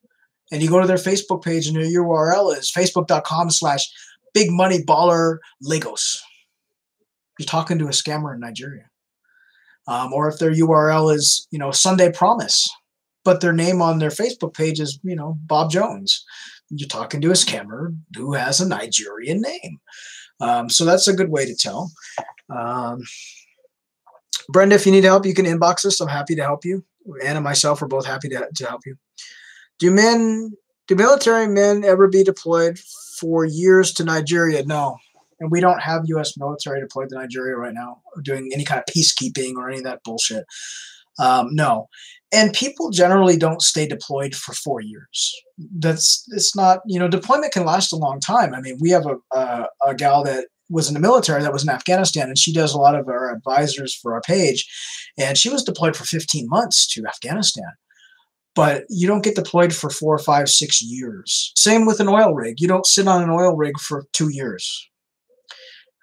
And you go to their Facebook page and their URL is facebook.com slash big money baller Lagos. You're talking to a scammer in Nigeria. Um, or if their URL is, you know, Sunday Promise but their name on their Facebook page is, you know, Bob Jones. You're talking to a scammer who has a Nigerian name. Um, so that's a good way to tell. Um, Brenda, if you need help, you can inbox us. I'm happy to help you. Anna and myself are both happy to, to help you. Do men, do military men ever be deployed for years to Nigeria? No. And we don't have U.S. military deployed to Nigeria right now doing any kind of peacekeeping or any of that bullshit. Um, no, and people generally don't stay deployed for four years. That's it's not you know deployment can last a long time. I mean, we have a a, a gal that was in the military that was in Afghanistan, and she does a lot of our advisors for our page, and she was deployed for 15 months to Afghanistan. But you don't get deployed for four, five, six years. Same with an oil rig. You don't sit on an oil rig for two years.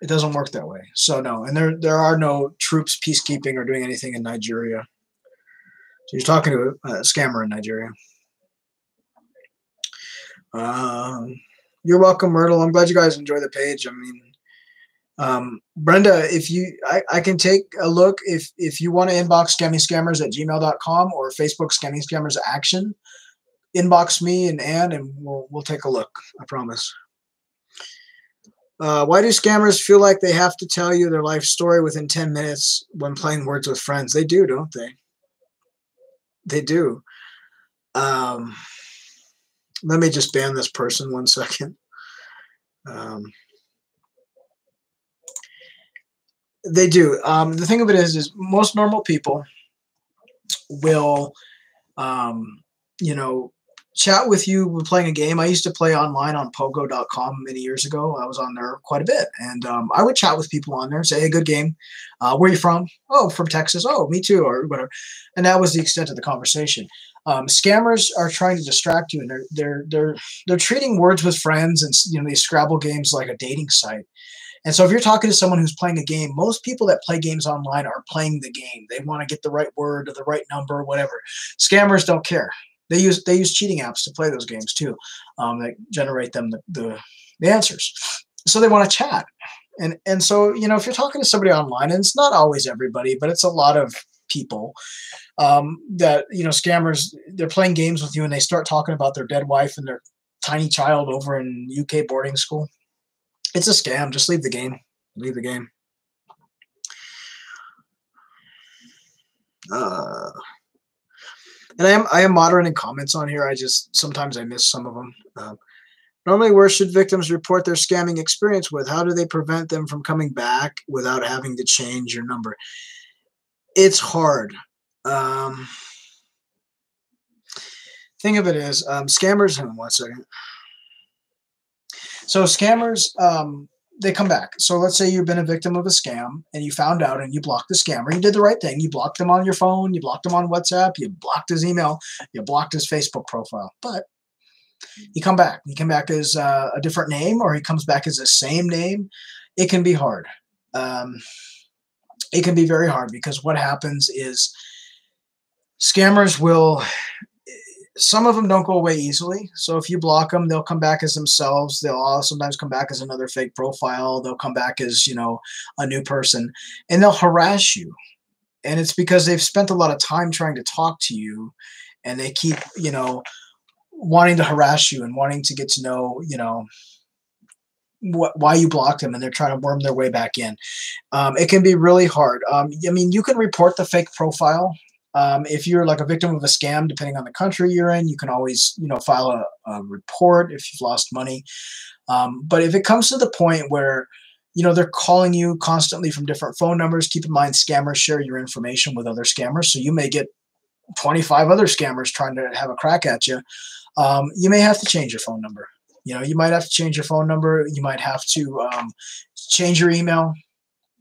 It doesn't work that way. So no, and there there are no troops peacekeeping or doing anything in Nigeria. So you're talking to a, scammer in Nigeria. Um, you're welcome, Myrtle. I'm glad you guys enjoy the page. I mean, um, Brenda, if you, I, I can take a look if if you want to inbox scamming scammers at gmail.com or Facebook scamming scammers action, inbox me and Ann, and we'll we'll take a look. I promise. Uh, why do scammers feel like they have to tell you their life story within 10 minutes when playing words with friends? They do, don't they? They do. Um, let me just ban this person one second. Um, they do. Um, the thing of it is, is most normal people will, um, you know, chat with you playing a game. I used to play online on pogo.com many years ago. I was on there quite a bit. And um, I would chat with people on there, say, hey, good game. Uh, where are you from? Oh, from Texas. Oh, me too, or whatever. And that was the extent of the conversation. Um, scammers are trying to distract you and they're, they're, they're, they're treating words with friends and, you know, these Scrabble games like a dating site. And so if you're talking to someone who's playing a game, most people that play games online are playing the game. They want to get the right word or the right number or whatever. Scammers don't care. They use they use cheating apps to play those games too, um, that generate them the, the, the answers. So they want to chat, and and so you know if you're talking to somebody online, and it's not always everybody, but it's a lot of people um, that you know scammers. They're playing games with you, and they start talking about their dead wife and their tiny child over in UK boarding school. It's a scam. Just leave the game. Leave the game. Uh, and I am I am moderating comments on here. I just sometimes I miss some of them. Um, normally, where should victims report their scamming experience with? How do they prevent them from coming back without having to change your number? It's hard. Um, thing of it is, um, scammers. On one second. So scammers, um, they come back. So let's say you've been a victim of a scam and you found out and you blocked the scammer. You did the right thing. You blocked him on your phone. You blocked him on WhatsApp. You blocked his email. You blocked his Facebook profile. But he come back. He come back as uh, a different name or he comes back as the same name. It can be hard. Um, it can be very hard because what happens is scammers will some of them don't go away easily. So if you block them, they'll come back as themselves. They'll sometimes come back as another fake profile. They'll come back as, you know, a new person and they'll harass you. And it's because they've spent a lot of time trying to talk to you and they keep, you know, wanting to harass you and wanting to get to know, you know, what, why you blocked them and they're trying to worm their way back in. Um, it can be really hard. Um, I mean, you can report the fake profile um, if you're like a victim of a scam, depending on the country you're in, you can always, you know, file a, a report if you've lost money. Um, but if it comes to the point where, you know, they're calling you constantly from different phone numbers, keep in mind scammers share your information with other scammers. So you may get 25 other scammers trying to have a crack at you. Um, you may have to change your phone number. You know, you might have to change your phone number. You might have to um, change your email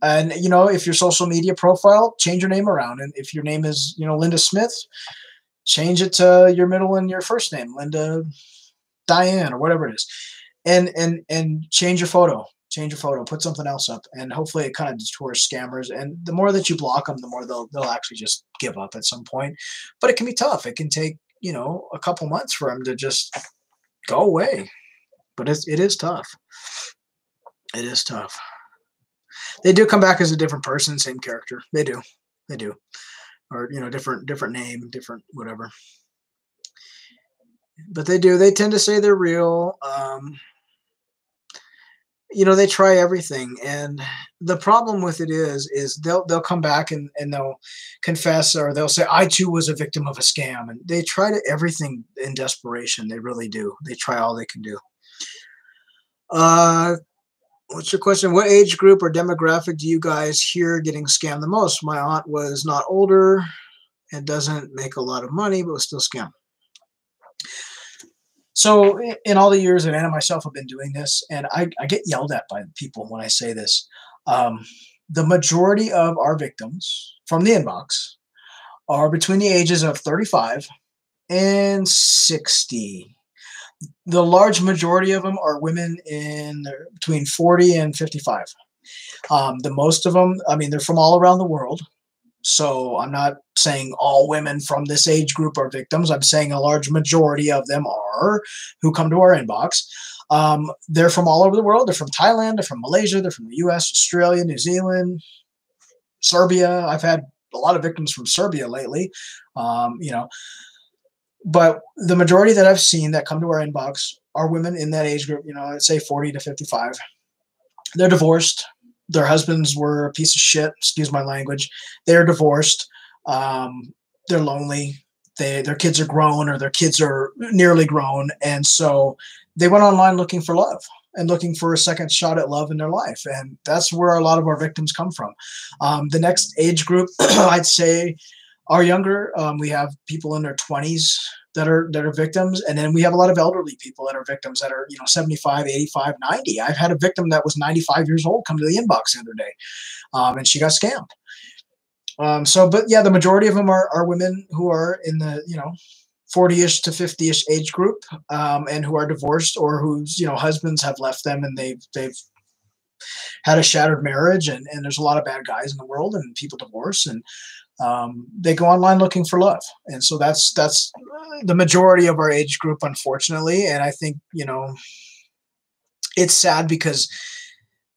and you know if your social media profile change your name around. And if your name is you know linda smith change it to your middle and your first name linda diane or whatever it is. And and and change your photo change your photo put something else up. And hopefully it kind of detours scammers. And the more that you block them the more they'll they'll actually just give up at some point. But it can be tough. It can take you know a couple months for them to just go away. But it's, it is tough. It is tough they do come back as a different person, same character. They do, they do, or you know, different different name, different whatever. But they do. They tend to say they're real. Um, you know, they try everything, and the problem with it is, is they'll they'll come back and and they'll confess, or they'll say, "I too was a victim of a scam," and they try to everything in desperation. They really do. They try all they can do. Uh, What's your question? What age group or demographic do you guys hear getting scammed the most? My aunt was not older. and doesn't make a lot of money, but was still scammed. So in all the years that Anna and myself have been doing this, and I, I get yelled at by people when I say this, um, the majority of our victims from the inbox are between the ages of 35 and 60. The large majority of them are women in between 40 and 55. Um, the most of them, I mean, they're from all around the world. So I'm not saying all women from this age group are victims. I'm saying a large majority of them are who come to our inbox. Um, they're from all over the world. They're from Thailand. They're from Malaysia. They're from the U.S., Australia, New Zealand, Serbia. I've had a lot of victims from Serbia lately. Um, you know, but the majority that I've seen that come to our inbox are women in that age group. You know, I'd say 40 to 55. They're divorced their husbands were a piece of shit. Excuse my language. They're divorced. Um, they're lonely. They their kids are grown or their kids are nearly grown, and so they went online looking for love and looking for a second shot at love in their life, and that's where a lot of our victims come from. Um, the next age group, I'd say, are younger. Um, we have people in their twenties that are that are victims and then we have a lot of elderly people that are victims that are you know 75 85 90 i've had a victim that was 95 years old come to the inbox the other day um, and she got scammed um, so but yeah the majority of them are, are women who are in the you know 40ish to 50ish age group um, and who are divorced or whose you know husbands have left them and they've they've had a shattered marriage and, and there's a lot of bad guys in the world and people divorce and um, they go online looking for love. And so that's that's the majority of our age group unfortunately. And i think you know it's sad because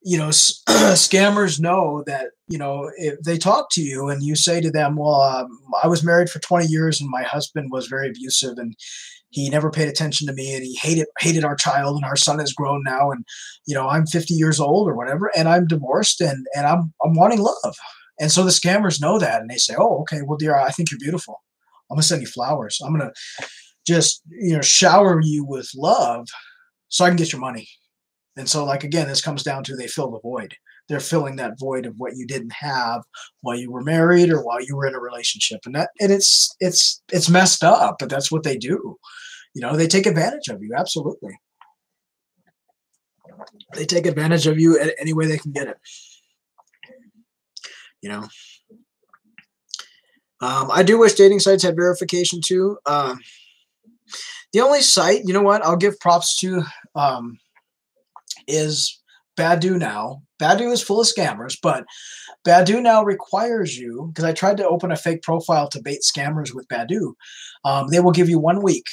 you know scammers know that you know if they talk to you and you say to them well um, i was married for 20 years and my husband was very abusive and he never paid attention to me and he hated hated our child and our son is grown now and you know i'm 50 years old or whatever and i'm divorced and and i'm i'm wanting love and so the scammers know that and they say, oh, okay, well, dear, I think you're beautiful. I'm going to send you flowers. I'm going to just, you know, shower you with love so I can get your money. And so, like, again, this comes down to they fill the void. They're filling that void of what you didn't have while you were married or while you were in a relationship. And that, and it's, it's, it's messed up, but that's what they do. You know, they take advantage of you. Absolutely. They take advantage of you any way they can get it you know. Um, I do wish dating sites had verification too. Um, the only site, you know what, I'll give props to um, is Badoo now. Badoo is full of scammers, but Badoo now requires you, because I tried to open a fake profile to bait scammers with Badoo. Um, they will give you one week.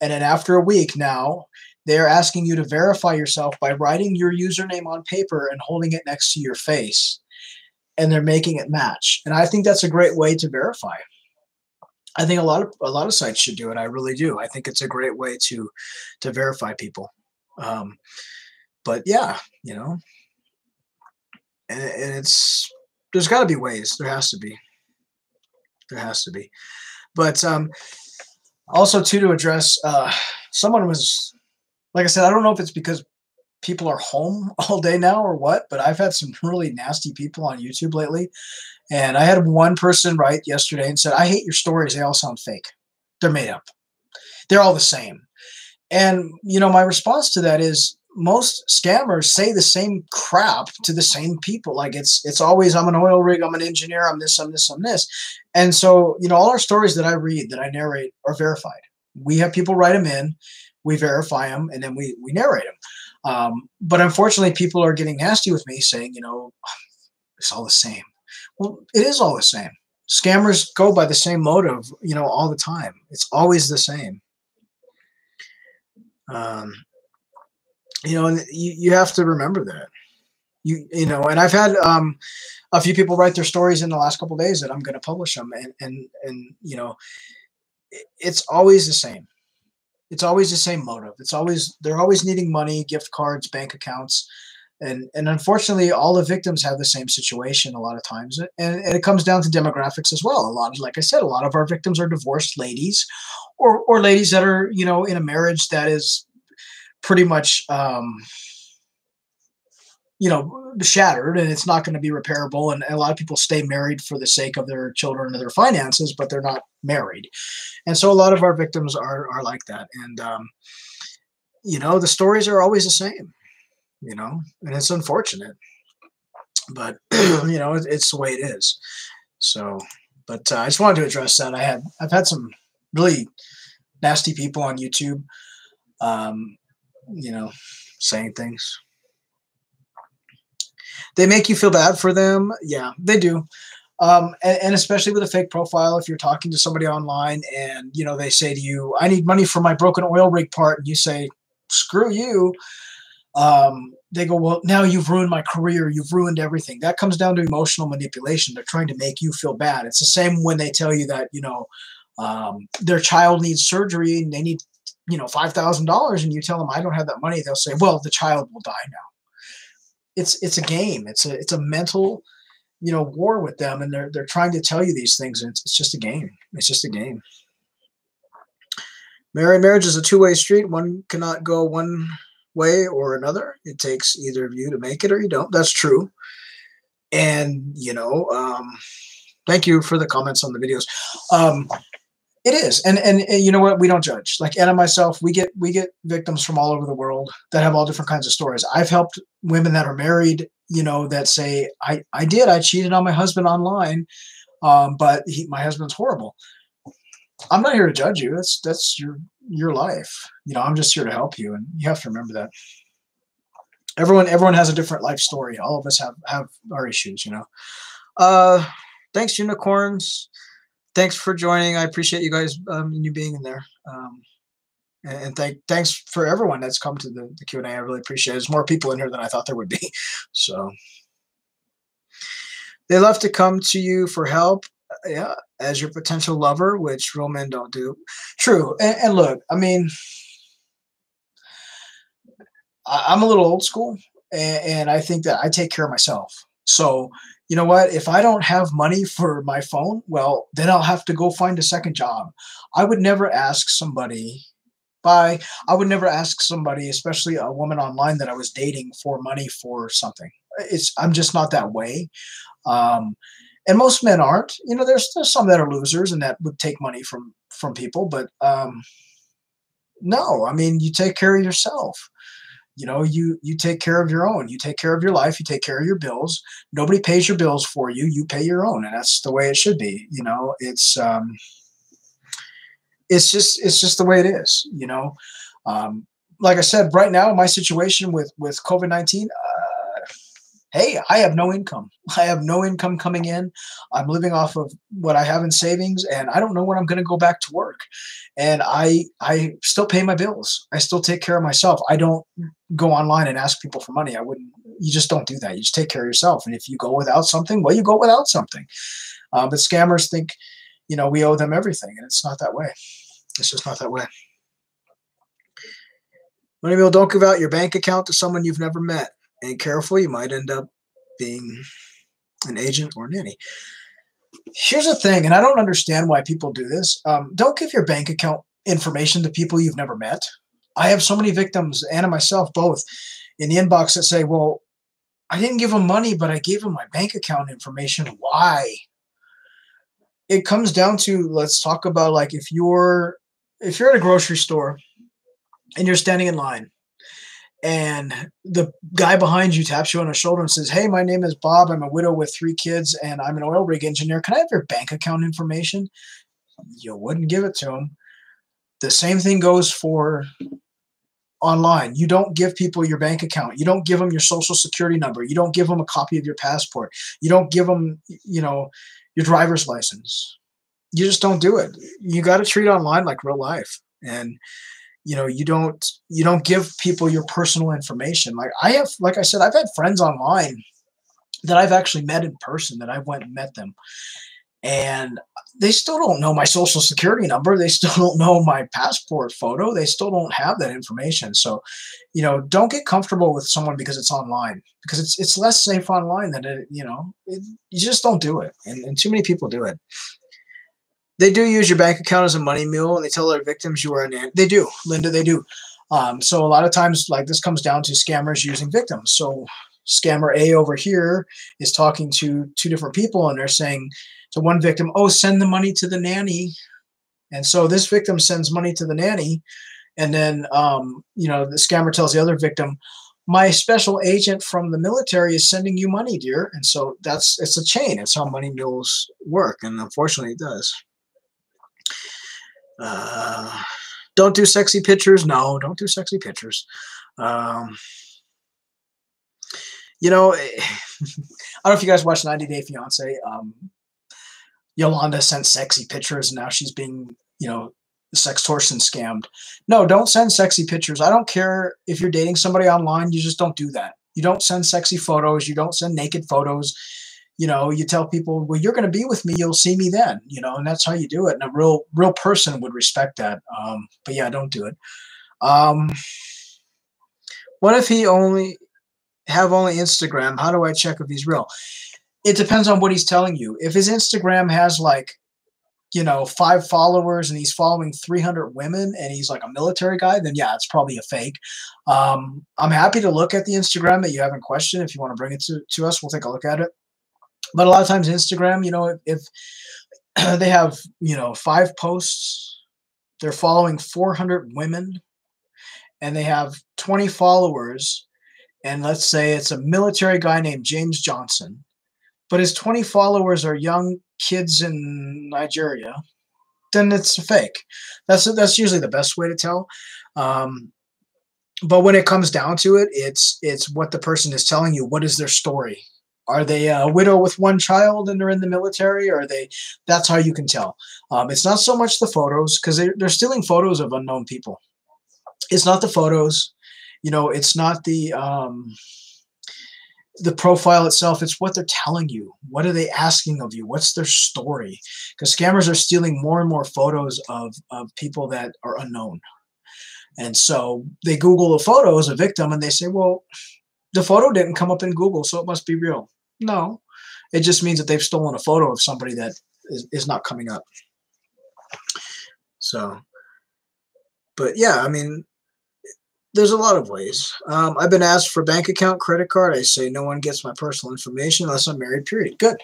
And then after a week now, they're asking you to verify yourself by writing your username on paper and holding it next to your face and they're making it match. And I think that's a great way to verify. I think a lot of a lot of sites should do it. I really do. I think it's a great way to to verify people. Um, but yeah, you know, and, and it's there's got to be ways. There has to be. There has to be. But um, also too to address, uh, someone was like I said, I don't know if it's because people are home all day now or what, but I've had some really nasty people on YouTube lately. And I had one person write yesterday and said, I hate your stories. They all sound fake. They're made up. They're all the same. And, you know, my response to that is most scammers say the same crap to the same people. Like it's it's always I'm an oil rig, I'm an engineer, I'm this, I'm this, I'm this. And so, you know, all our stories that I read, that I narrate are verified. We have people write them in, we verify them, and then we we narrate them. Um, but unfortunately, people are getting nasty with me saying, you know, it's all the same. Well, it is all the same. Scammers go by the same motive, you know, all the time. It's always the same. Um, you know, and you, you have to remember that. You you know, and I've had um, a few people write their stories in the last couple days that I'm going to publish them, and and and you know, it's always the same it's always the same motive. It's always they're always needing money, gift cards, bank accounts. And, and unfortunately, all the victims have the same situation a lot of times. And, and it comes down to demographics as well. A lot like I said, a lot of our victims are divorced ladies or, or ladies that are, you know, in a marriage that is pretty much um, you know shattered and it's not going to be repairable. And a lot of people stay married for the sake of their children and their finances but they're not married. And so a lot of our victims are are like that. And um, you know the stories are always the same you know and it's unfortunate but you know it, it's the way it is. So but uh, i just wanted to address that. I had i've had some really nasty people on youtube um, you know saying things they make you feel bad for them. Yeah, they do. Um, and, and, especially with a fake profile, if you're talking to somebody online and you know they say to you, "I need money for my broken oil rig part," and you say, "Screw you," um, they go, "Well, now you've ruined my career. You've ruined everything." That comes down to emotional manipulation. They're trying to make you feel bad. It's the same when they tell you that you know um, their child needs surgery and they need you know five thousand dollars, and you tell them, "I don't have that money." They'll say, "Well, the child will die now." It's it's a game. It's a it's a mental, you know, war with them, and they're they're trying to tell you these things, and it's, it's just a game. It's just a game. Marriage marriage is a two way street. One cannot go one way or another. It takes either of you to make it or you don't. That's true. And you know, um, thank you for the comments on the videos. Um, it is, and, and, and you know what? We don't judge. Like Anna, myself, we get we get victims from all over the world that have all different kinds of stories. I've helped women that are married, you know, that say, "I I did. I cheated on my husband online, um, but he, my husband's horrible." I'm not here to judge you. That's that's your your life. You know, I'm just here to help you, and you have to remember that. Everyone everyone has a different life story. All of us have have our issues. You know. Uh, thanks, unicorns thanks for joining. I appreciate you guys um, you being in there. Um, and thank thanks for everyone that's come to the, the Q&A. I really appreciate it. There's more people in here than I thought there would be. So they love to come to you for help. Uh, yeah, as your potential lover, which real men don't do. True. And, and look, I mean, I, am a little old school, and, and I think that I take care of myself. So you know what? If I don't have money for my phone, well, then I'll have to go find a second job. I would never ask somebody by I would never ask somebody, especially a woman online that I was dating for money for something. It's I'm just not that way. Um, and most men aren't. You know, there's there's some that are losers and that would take money from from people, but um, no, I mean you take care of yourself you know you you take care of your own. You take care of your life. You take care of your bills. Nobody pays your bills for you. You pay your own and that's the way it should be you know? It's um it's just it's just the way it is you know? Um like i said right now my situation with with covid-19 uh, hey i have no income i have no income coming in i'm living off of what i have in savings and i don't know when i'm going to go back to work and i i still pay my bills i still take care of myself i don't go online and ask people for money. I wouldn't. You just don't do that. You just take care of yourself. And if you go without something, well, you go without something. Uh, but scammers think, you know, we owe them everything, and it's not that way. It's just not that way. Money Mule, don't give out your bank account to someone you've never met. And careful, you might end up being an agent or nanny. Here's the thing, and I don't understand why people do this. Um, don't give your bank account information to people you've never met. I have so many victims, and myself both, in the inbox that say, "Well, I didn't give them money, but I gave them my bank account information. Why?" It comes down to let's talk about like if you're if you're at a grocery store and you're standing in line and the guy behind you taps you on the shoulder and says, Hey, my name is Bob. I'm a widow with three kids and I'm an oil rig engineer. Can I have your bank account information? You wouldn't give it to him. The same thing goes for online. You don't give people your bank account. You don't give them your social security number. You don't give them a copy of your passport. You don't give them, you know, your driver's license. You just don't do it. You got to treat online like real life. And you know, you don't you don't give people your personal information. Like I have like I said I've had friends online that I've actually met in person that I went and met them. And they still don't know my social security number. They still don't know my passport photo. They still don't have that information. So you know don't get comfortable with someone because it's online because it's it's less safe online than it you know it, you just don't do it. And, and too many people do it they do use your bank account as a money mule and they tell their victims you are an they do linda they do um, so a lot of times like this comes down to scammers using victims so scammer A over here is talking to two different people and they're saying to one victim, oh, send the money to the nanny. And so this victim sends money to the nanny. And then, um, you know, the scammer tells the other victim, my special agent from the military is sending you money, dear. And so that's, it's a chain. It's how money mules work. And unfortunately it does. Uh, don't do sexy pictures. No, don't do sexy pictures. Um, you know, I don't know if you guys watched 90 Day Fiance. Um, Yolanda sent sexy pictures, and now she's being, you know, sextortion scammed. No, don't send sexy pictures. I don't care if you're dating somebody online. You just don't do that. You don't send sexy photos. You don't send naked photos. You know, you tell people, well, you're going to be with me. You'll see me then. You know, and that's how you do it. And a real, real person would respect that. Um, but yeah, don't do it. Um, what if he only have only Instagram? How do I check if he's real? It depends on what he's telling you. If his Instagram has like, you know, five followers and he's following 300 women and he's like a military guy, then yeah, it's probably a fake. Um, I'm happy to look at the Instagram that you have in question. If you want to bring it to, to us, we'll take a look at it. But a lot of times, Instagram, you know, if, if they have, you know, five posts, they're following 400 women and they have 20 followers, and let's say it's a military guy named James Johnson, but his 20 followers are young kids in Nigeria, then it's a fake. That's that's usually the best way to tell. Um, but when it comes down to it, it's it's what the person is telling you. What is their story? Are they a widow with one child and they're in the military? Or are they? That's how you can tell. Um, it's not so much the photos because they, they're stealing photos of unknown people. It's not the photos. You know it's not the um the profile itself. It's what they're telling you. What are they asking of you? What's their story? Because scammers are stealing more and more photos of of people that are unknown. And so they google a photo as a victim and they say well the photo didn't come up in google so it must be real no it just means that they've stolen a photo of somebody that is, is not coming up so but yeah i mean there's a lot of ways. Um, I've been asked for bank account, credit card. I say no one gets my personal information unless I'm married, period. Good.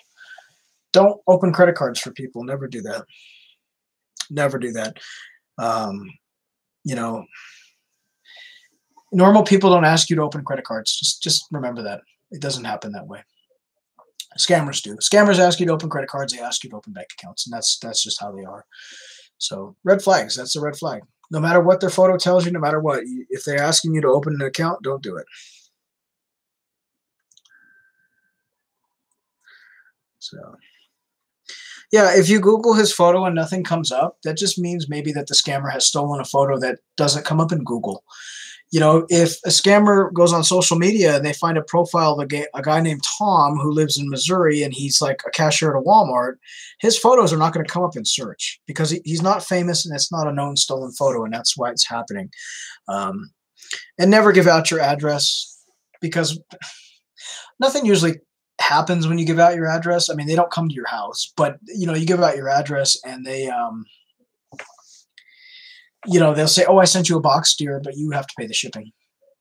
Don't open credit cards for people. Never do that. Never do that. Um, you know, normal people don't ask you to open credit cards. Just just remember that. It doesn't happen that way. Scammers do. Scammers ask you to open credit cards, they ask you to open bank accounts, and that's that's just how they are. So red flags, that's a red flag no matter what their photo tells you, no matter what, if they're asking you to open an account, don't do it. So, yeah, if you Google his photo and nothing comes up, that just means maybe that the scammer has stolen a photo that doesn't come up in Google you know, if a scammer goes on social media and they find a profile of a, gay, a guy named Tom who lives in Missouri and he's like a cashier at a Walmart, his photos are not going to come up in search because he, he's not famous and it's not a known stolen photo, and that's why it's happening. Um, and never give out your address because nothing usually happens when you give out your address. I mean, they don't come to your house, but you know, you give out your address and they um, you know, they'll say, "Oh, I sent you a box, dear, but you have to pay the shipping."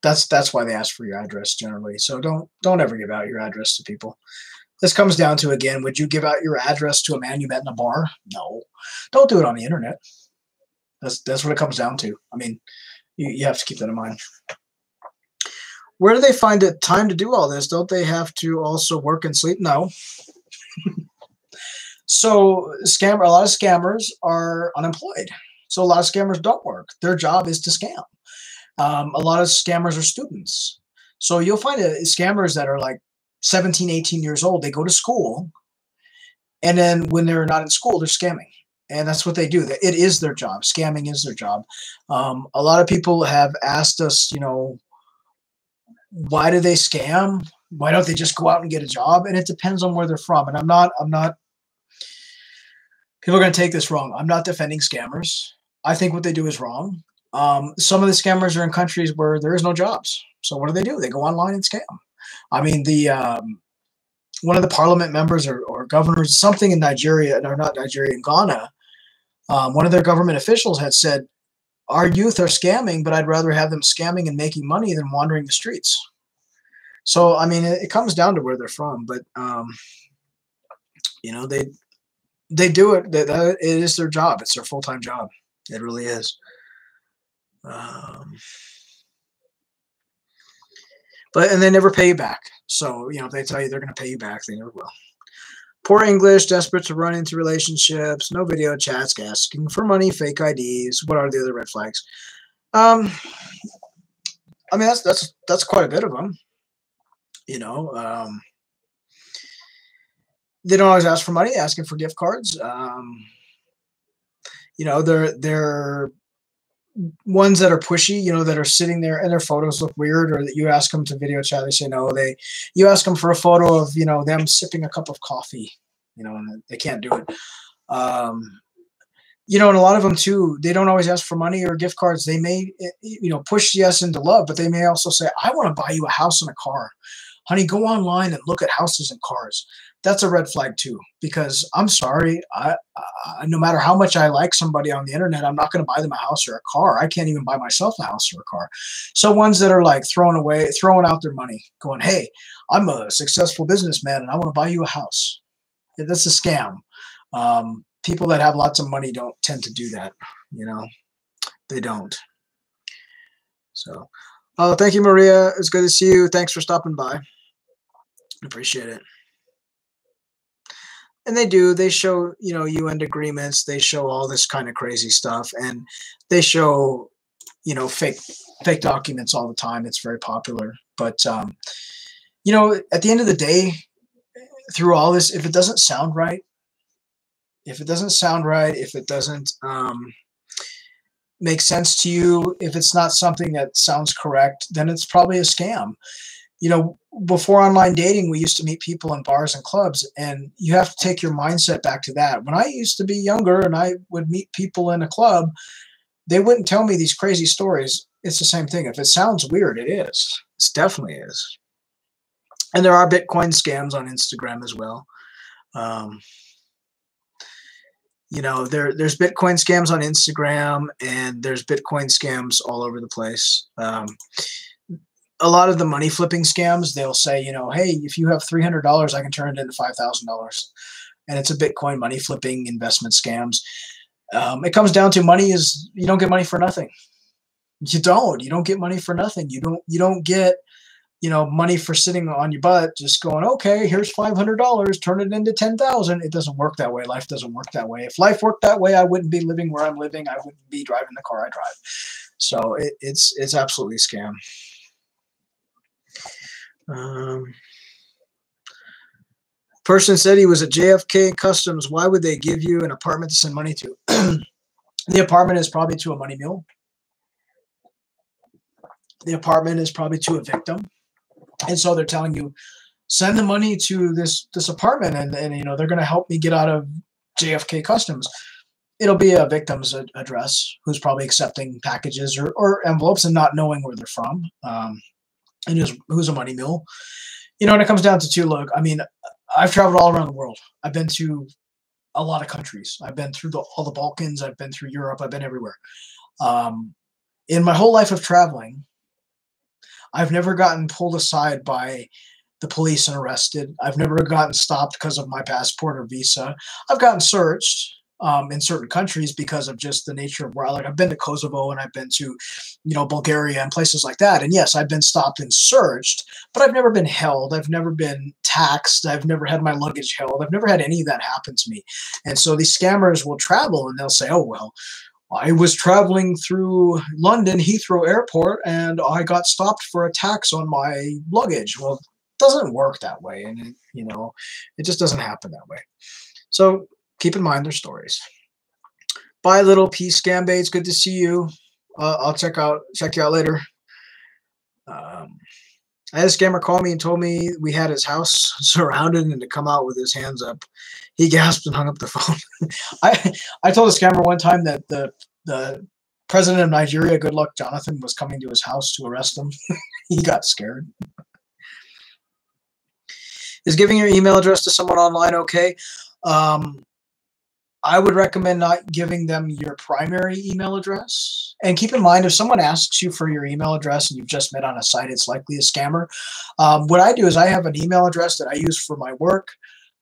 That's that's why they ask for your address generally. So don't don't ever give out your address to people. This comes down to again, would you give out your address to a man you met in a bar? No. Don't do it on the internet. That's that's what it comes down to. I mean, you, you have to keep that in mind. Where do they find the time to do all this? Don't they have to also work and sleep? No. so scammer a lot of scammers are unemployed so a lot of scammers don't work. Their job is to scam. Um, a lot of scammers are students. So you'll find a, scammers that are like 17, 18 years old. They go to school. And then when they're not in school, they're scamming. And that's what they do. It is their job. Scamming is their job. Um, a lot of people have asked us, you know, why do they scam? Why don't they just go out and get a job? And it depends on where they're from. And I'm not, I'm not, people are going to take this wrong. I'm not defending scammers. I think what they do is wrong. Um, some of the scammers are in countries where there is no jobs. So what do they do? They go online and scam. I mean, the um, one of the parliament members or, or governors, something in Nigeria, or not Nigeria, in Ghana, um, one of their government officials had said, "Our youth are scamming, but I'd rather have them scamming and making money than wandering the streets." So I mean, it, it comes down to where they're from, but um, you know they they do it. That, that it is their job. It's their full time job. It really is. Um, but and they never pay you back. So you know if they tell you they're going to pay you back, they never will. Poor English, desperate to run into relationships, no video chats, asking for money, fake IDs. What are the other red flags? Um, I mean that's that's that's quite a bit of them. You know, um, they don't always ask for money, asking for gift cards. Um, you know, they're they're ones that are pushy, you know, that are sitting there and their photos look weird, or that you ask them to video chat, they say no. They you ask them for a photo of you know them sipping a cup of coffee, you know, and they can't do it. Um, you know, and a lot of them too, they don't always ask for money or gift cards. They may, eh, you know, push yes into love, but they may also say, I want to buy you a house and a car. Honey, go online and look at houses and cars that's a red flag too because i'm sorry I, I, no matter how much i like somebody on the internet i'm not going to buy them a house or a car. I can't even buy myself a house or a car. So ones that are like throwing away throwing out their money going hey i'm a successful businessman and i want to buy you a house. That's a scam. Um, people that have lots of money don't tend to do that you know? They don't. So uh, thank you maria. It's good to see you. Thanks for stopping by. Appreciate it and they do they show you know UN agreements they show all this kind of crazy stuff and they show you know fake fake documents all the time it's very popular but um you know at the end of the day through all this if it doesn't sound right if it doesn't sound right if it doesn't um make sense to you if it's not something that sounds correct then it's probably a scam. You know before online dating, we used to meet people in bars and clubs, and you have to take your mindset back to that. When I used to be younger and I would meet people in a club, they wouldn't tell me these crazy stories. It's the same thing. If it sounds weird, it is. It definitely is. And there are Bitcoin scams on Instagram as well. Um, you know, there there's Bitcoin scams on Instagram, and there's Bitcoin scams all over the place. Um, a lot of the money flipping scams, they'll say, you know, hey, if you have three hundred dollars, I can turn it into five thousand dollars, and it's a Bitcoin money flipping investment scams. Um, it comes down to money is you don't get money for nothing. You don't. You don't get money for nothing. You don't. You don't get you know money for sitting on your butt just going okay here's $500 turn it into 10000 it doesn't work that way life doesn't work that way if life worked that way i wouldn't be living where i'm living i wouldn't be driving the car i drive so it, it's it's absolutely scam um, person said he was at JFK Customs. Why would they give you an apartment to send money to? the apartment is probably to a money mule. The apartment is probably to a victim. And so they're telling you, send the money to this this apartment and, and you know they're going to help me get out of JFK Customs. It'll be a victim's address who's probably accepting packages or, or envelopes and not knowing where they're from. Um, and who's, who's a money mule. You know, when it comes down to two, look, I mean, I've traveled all around the world. I've been to a lot of countries. I've been through the, all the Balkans. I've been through Europe. I've been everywhere. Um, in my whole life of traveling, I've never gotten pulled aside by the police and arrested. I've never gotten stopped because of my passport or visa. I've gotten searched um, in certain countries because of just the nature of where I like I've been to Kosovo and I've been to, you know, Bulgaria and places like that. And yes, I've been stopped and searched, but I've never been held. I've never been taxed. I've never had my luggage held. I've never had any of that happen to me. And so these scammers will travel and they'll say, oh, well, I was traveling through London Heathrow Airport and I got stopped for a tax on my luggage. Well, it doesn't work that way. And, it, you know, it just doesn't happen that way. So keep in mind their stories. Bye, little P scam baits. Good to see you. Uh, I'll check out check you out later. Um, I had a scammer call me and told me we had his house surrounded and to come out with his hands up. He gasped and hung up the phone. I I told a scammer one time that the the president of Nigeria, Goodluck Jonathan, was coming to his house to arrest him. he got scared. Is giving your email address to someone online okay? Um, I would recommend not giving them your primary email address. And keep in mind, if someone asks you for your email address and you've just met on a site, it's likely a scammer. Um, what I do is I have an email address that I use for my work,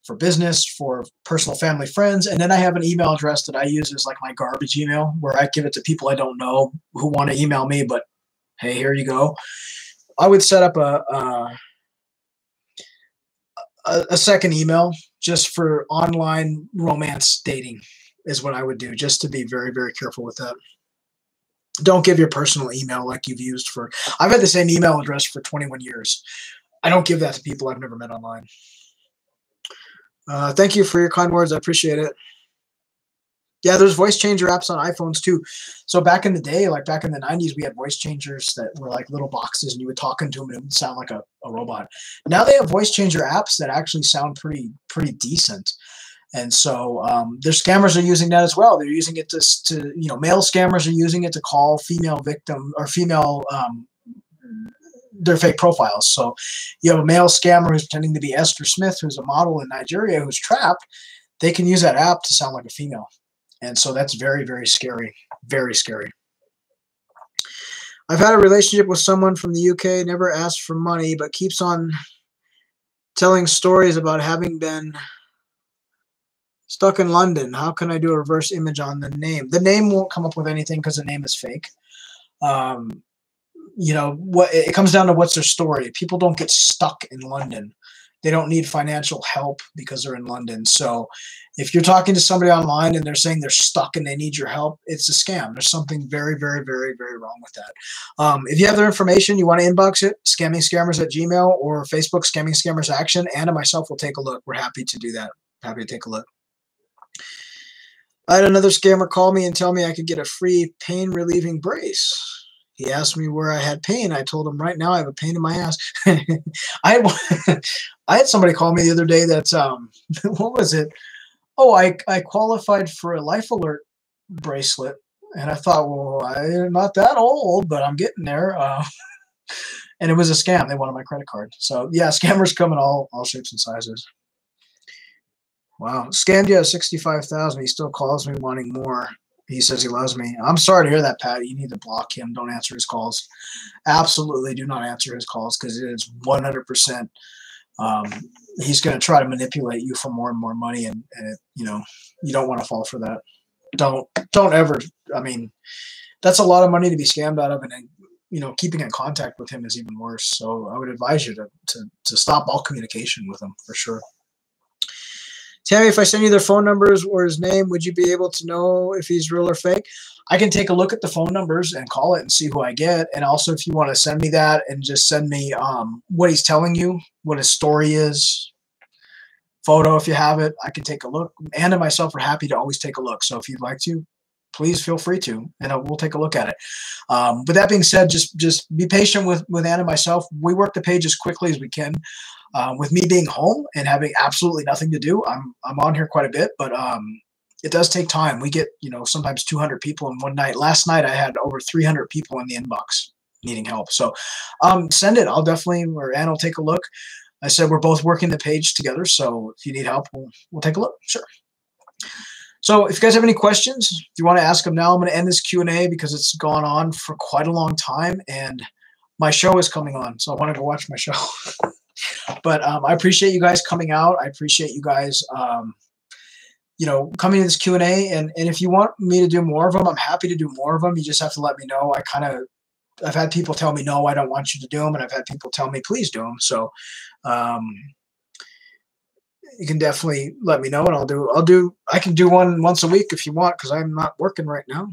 for business, for personal family friends. And then I have an email address that I use as like my garbage email where I give it to people I don't know who want to email me, but hey, here you go. I would set up a, a, a second email just for online romance dating is what I would do, just to be very, very careful with that. Don't give your personal email like you've used for. I've had the same email address for 21 years. I don't give that to people I've never met online. Uh, thank you for your kind words. I appreciate it. Yeah, there's voice changer apps on iPhones too. So back in the day, like back in the 90s, we had voice changers that were like little boxes and you would talk into them and it would sound like a, a robot. Now they have voice changer apps that actually sound pretty pretty decent. And so um, their scammers are using that as well. They're using it to, to, you know, male scammers are using it to call female victim or female um, their fake profiles. So you have a male scammer who's pretending to be Esther Smith, who's a model in Nigeria who's trapped. They can use that app to sound like a female. And so that's very, very scary. Very scary. I've had a relationship with someone from the UK, never asked for money, but keeps on telling stories about having been stuck in London. How can I do a reverse image on the name? The name won't come up with anything because the name is fake. Um, you know what? It comes down to what's their story. People don't get stuck in London. They don't need financial help because they're in London. So if you're talking to somebody online and they're saying they're stuck and they need your help, it's a scam. There's something very, very, very, very wrong with that. Um, if you have their information, you want to inbox it, scamming scammers at Gmail or Facebook, scamming scammers action. Anna and myself will take a look. We're happy to do that. Happy to take a look. I had another scammer call me and tell me I could get a free pain relieving brace. He asked me where I had pain. I told him right now I have a pain in my ass. I had, I had somebody call me the other day that's um what was it? oh, I, I qualified for a life alert bracelet. And I thought, well, I'm not that old, but I'm getting there. Uh, and it was a scam. They wanted my credit card. So yeah, scammers come in all, all shapes and sizes. Wow. Scammed you at 65,000. He still calls me wanting more. He says he loves me. I'm sorry to hear that, Pat. You need to block him. Don't answer his calls. Absolutely do not answer his calls because it is 100% um, he's going to try to manipulate you for more and more money, and, and it, you know you don't want to fall for that. Don't don't ever. I mean, that's a lot of money to be scammed out of, and you know keeping in contact with him is even worse. So I would advise you to to, to stop all communication with him for sure. Tammy, if I send you their phone numbers or his name, would you be able to know if he's real or fake? I can take a look at the phone numbers and call it and see who I get. And also, if you want to send me that and just send me um, what he's telling you, what his story is, photo if you have it, I can take a look. Anna and myself are happy to always take a look. So if you'd like to, please feel free to, and we'll take a look at it. Um, but that being said, just just be patient with with Anna and myself. We work the page as quickly as we can. Uh, with me being home and having absolutely nothing to do, I'm I'm on here quite a bit, but um, it does take time. We get, you know, sometimes 200 people in one night. Last night I had over 300 people in the inbox needing help. So um, send it. I'll definitely, or Ann will take a look. I said we're both working the page together. So if you need help, we'll, we'll take a look. Sure. So if you guys have any questions, if you want to ask them now, I'm going to end this Q&A because it's gone on for quite a long time and my show is coming on. So I wanted to watch my show. but um, I appreciate you guys coming out. I appreciate you guys um, you know, coming to this Q and A, and and if you want me to do more of them, I'm happy to do more of them. You just have to let me know. I kind of, I've had people tell me no, I don't want you to do them, and I've had people tell me please do them. So, um, you can definitely let me know, and I'll do. I'll do. I can do one once a week if you want, because I'm not working right now.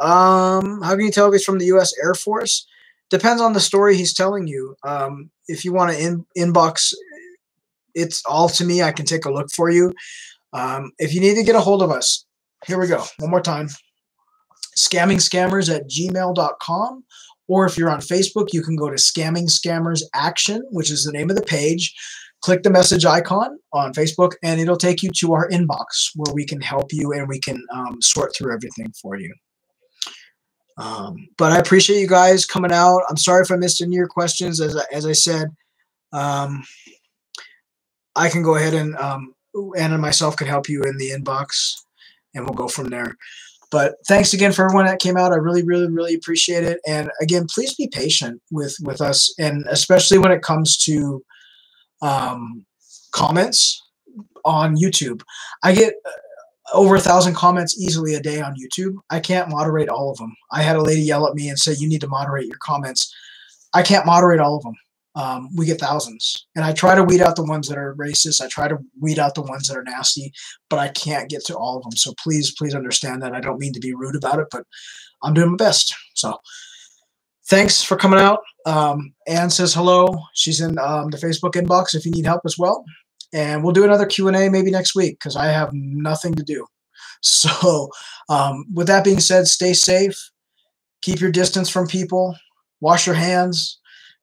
Um, how can you tell if he's from the U.S. Air Force? Depends on the story he's telling you. Um, if you want to in, inbox it's all to me. I can take a look for you. Um, if you need to get a hold of us, here we go. One more time. Scamming scammers at gmail.com. Or if you're on Facebook, you can go to Scamming Scammers Action, which is the name of the page. Click the message icon on Facebook, and it'll take you to our inbox where we can help you and we can um, sort through everything for you. Um, but I appreciate you guys coming out. I'm sorry if I missed any of your questions. As I, as I said, um, I can go ahead and um, Anna and myself can help you in the inbox, and we'll go from there. But thanks again for everyone that came out. I really, really, really appreciate it. And again, please be patient with with us, and especially when it comes to um, comments on YouTube. I get over a thousand comments easily a day on YouTube. I can't moderate all of them. I had a lady yell at me and say, "You need to moderate your comments." I can't moderate all of them. Um, we get thousands, and I try to weed out the ones that are racist. I try to weed out the ones that are nasty, but I can't get to all of them. So please, please understand that. I don't mean to be rude about it, but I'm doing my best. So thanks for coming out. Um, Anne says hello. She's in um, the Facebook inbox if you need help as well and we'll do another q&a maybe next week because i have nothing to do. So um, with that being said stay safe. Keep your distance from people. Wash your hands.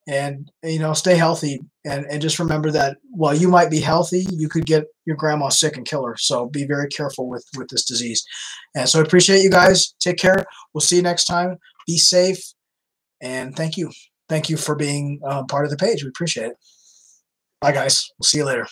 And you know stay healthy. And, and just remember that while you might be healthy you could get your grandma sick and kill her. So be very careful with with this disease. And so i appreciate you guys. Take care. We'll see you next time. Be safe. And thank you. Thank you for being um, part of the page. We appreciate it. Bye guys. We'll see you later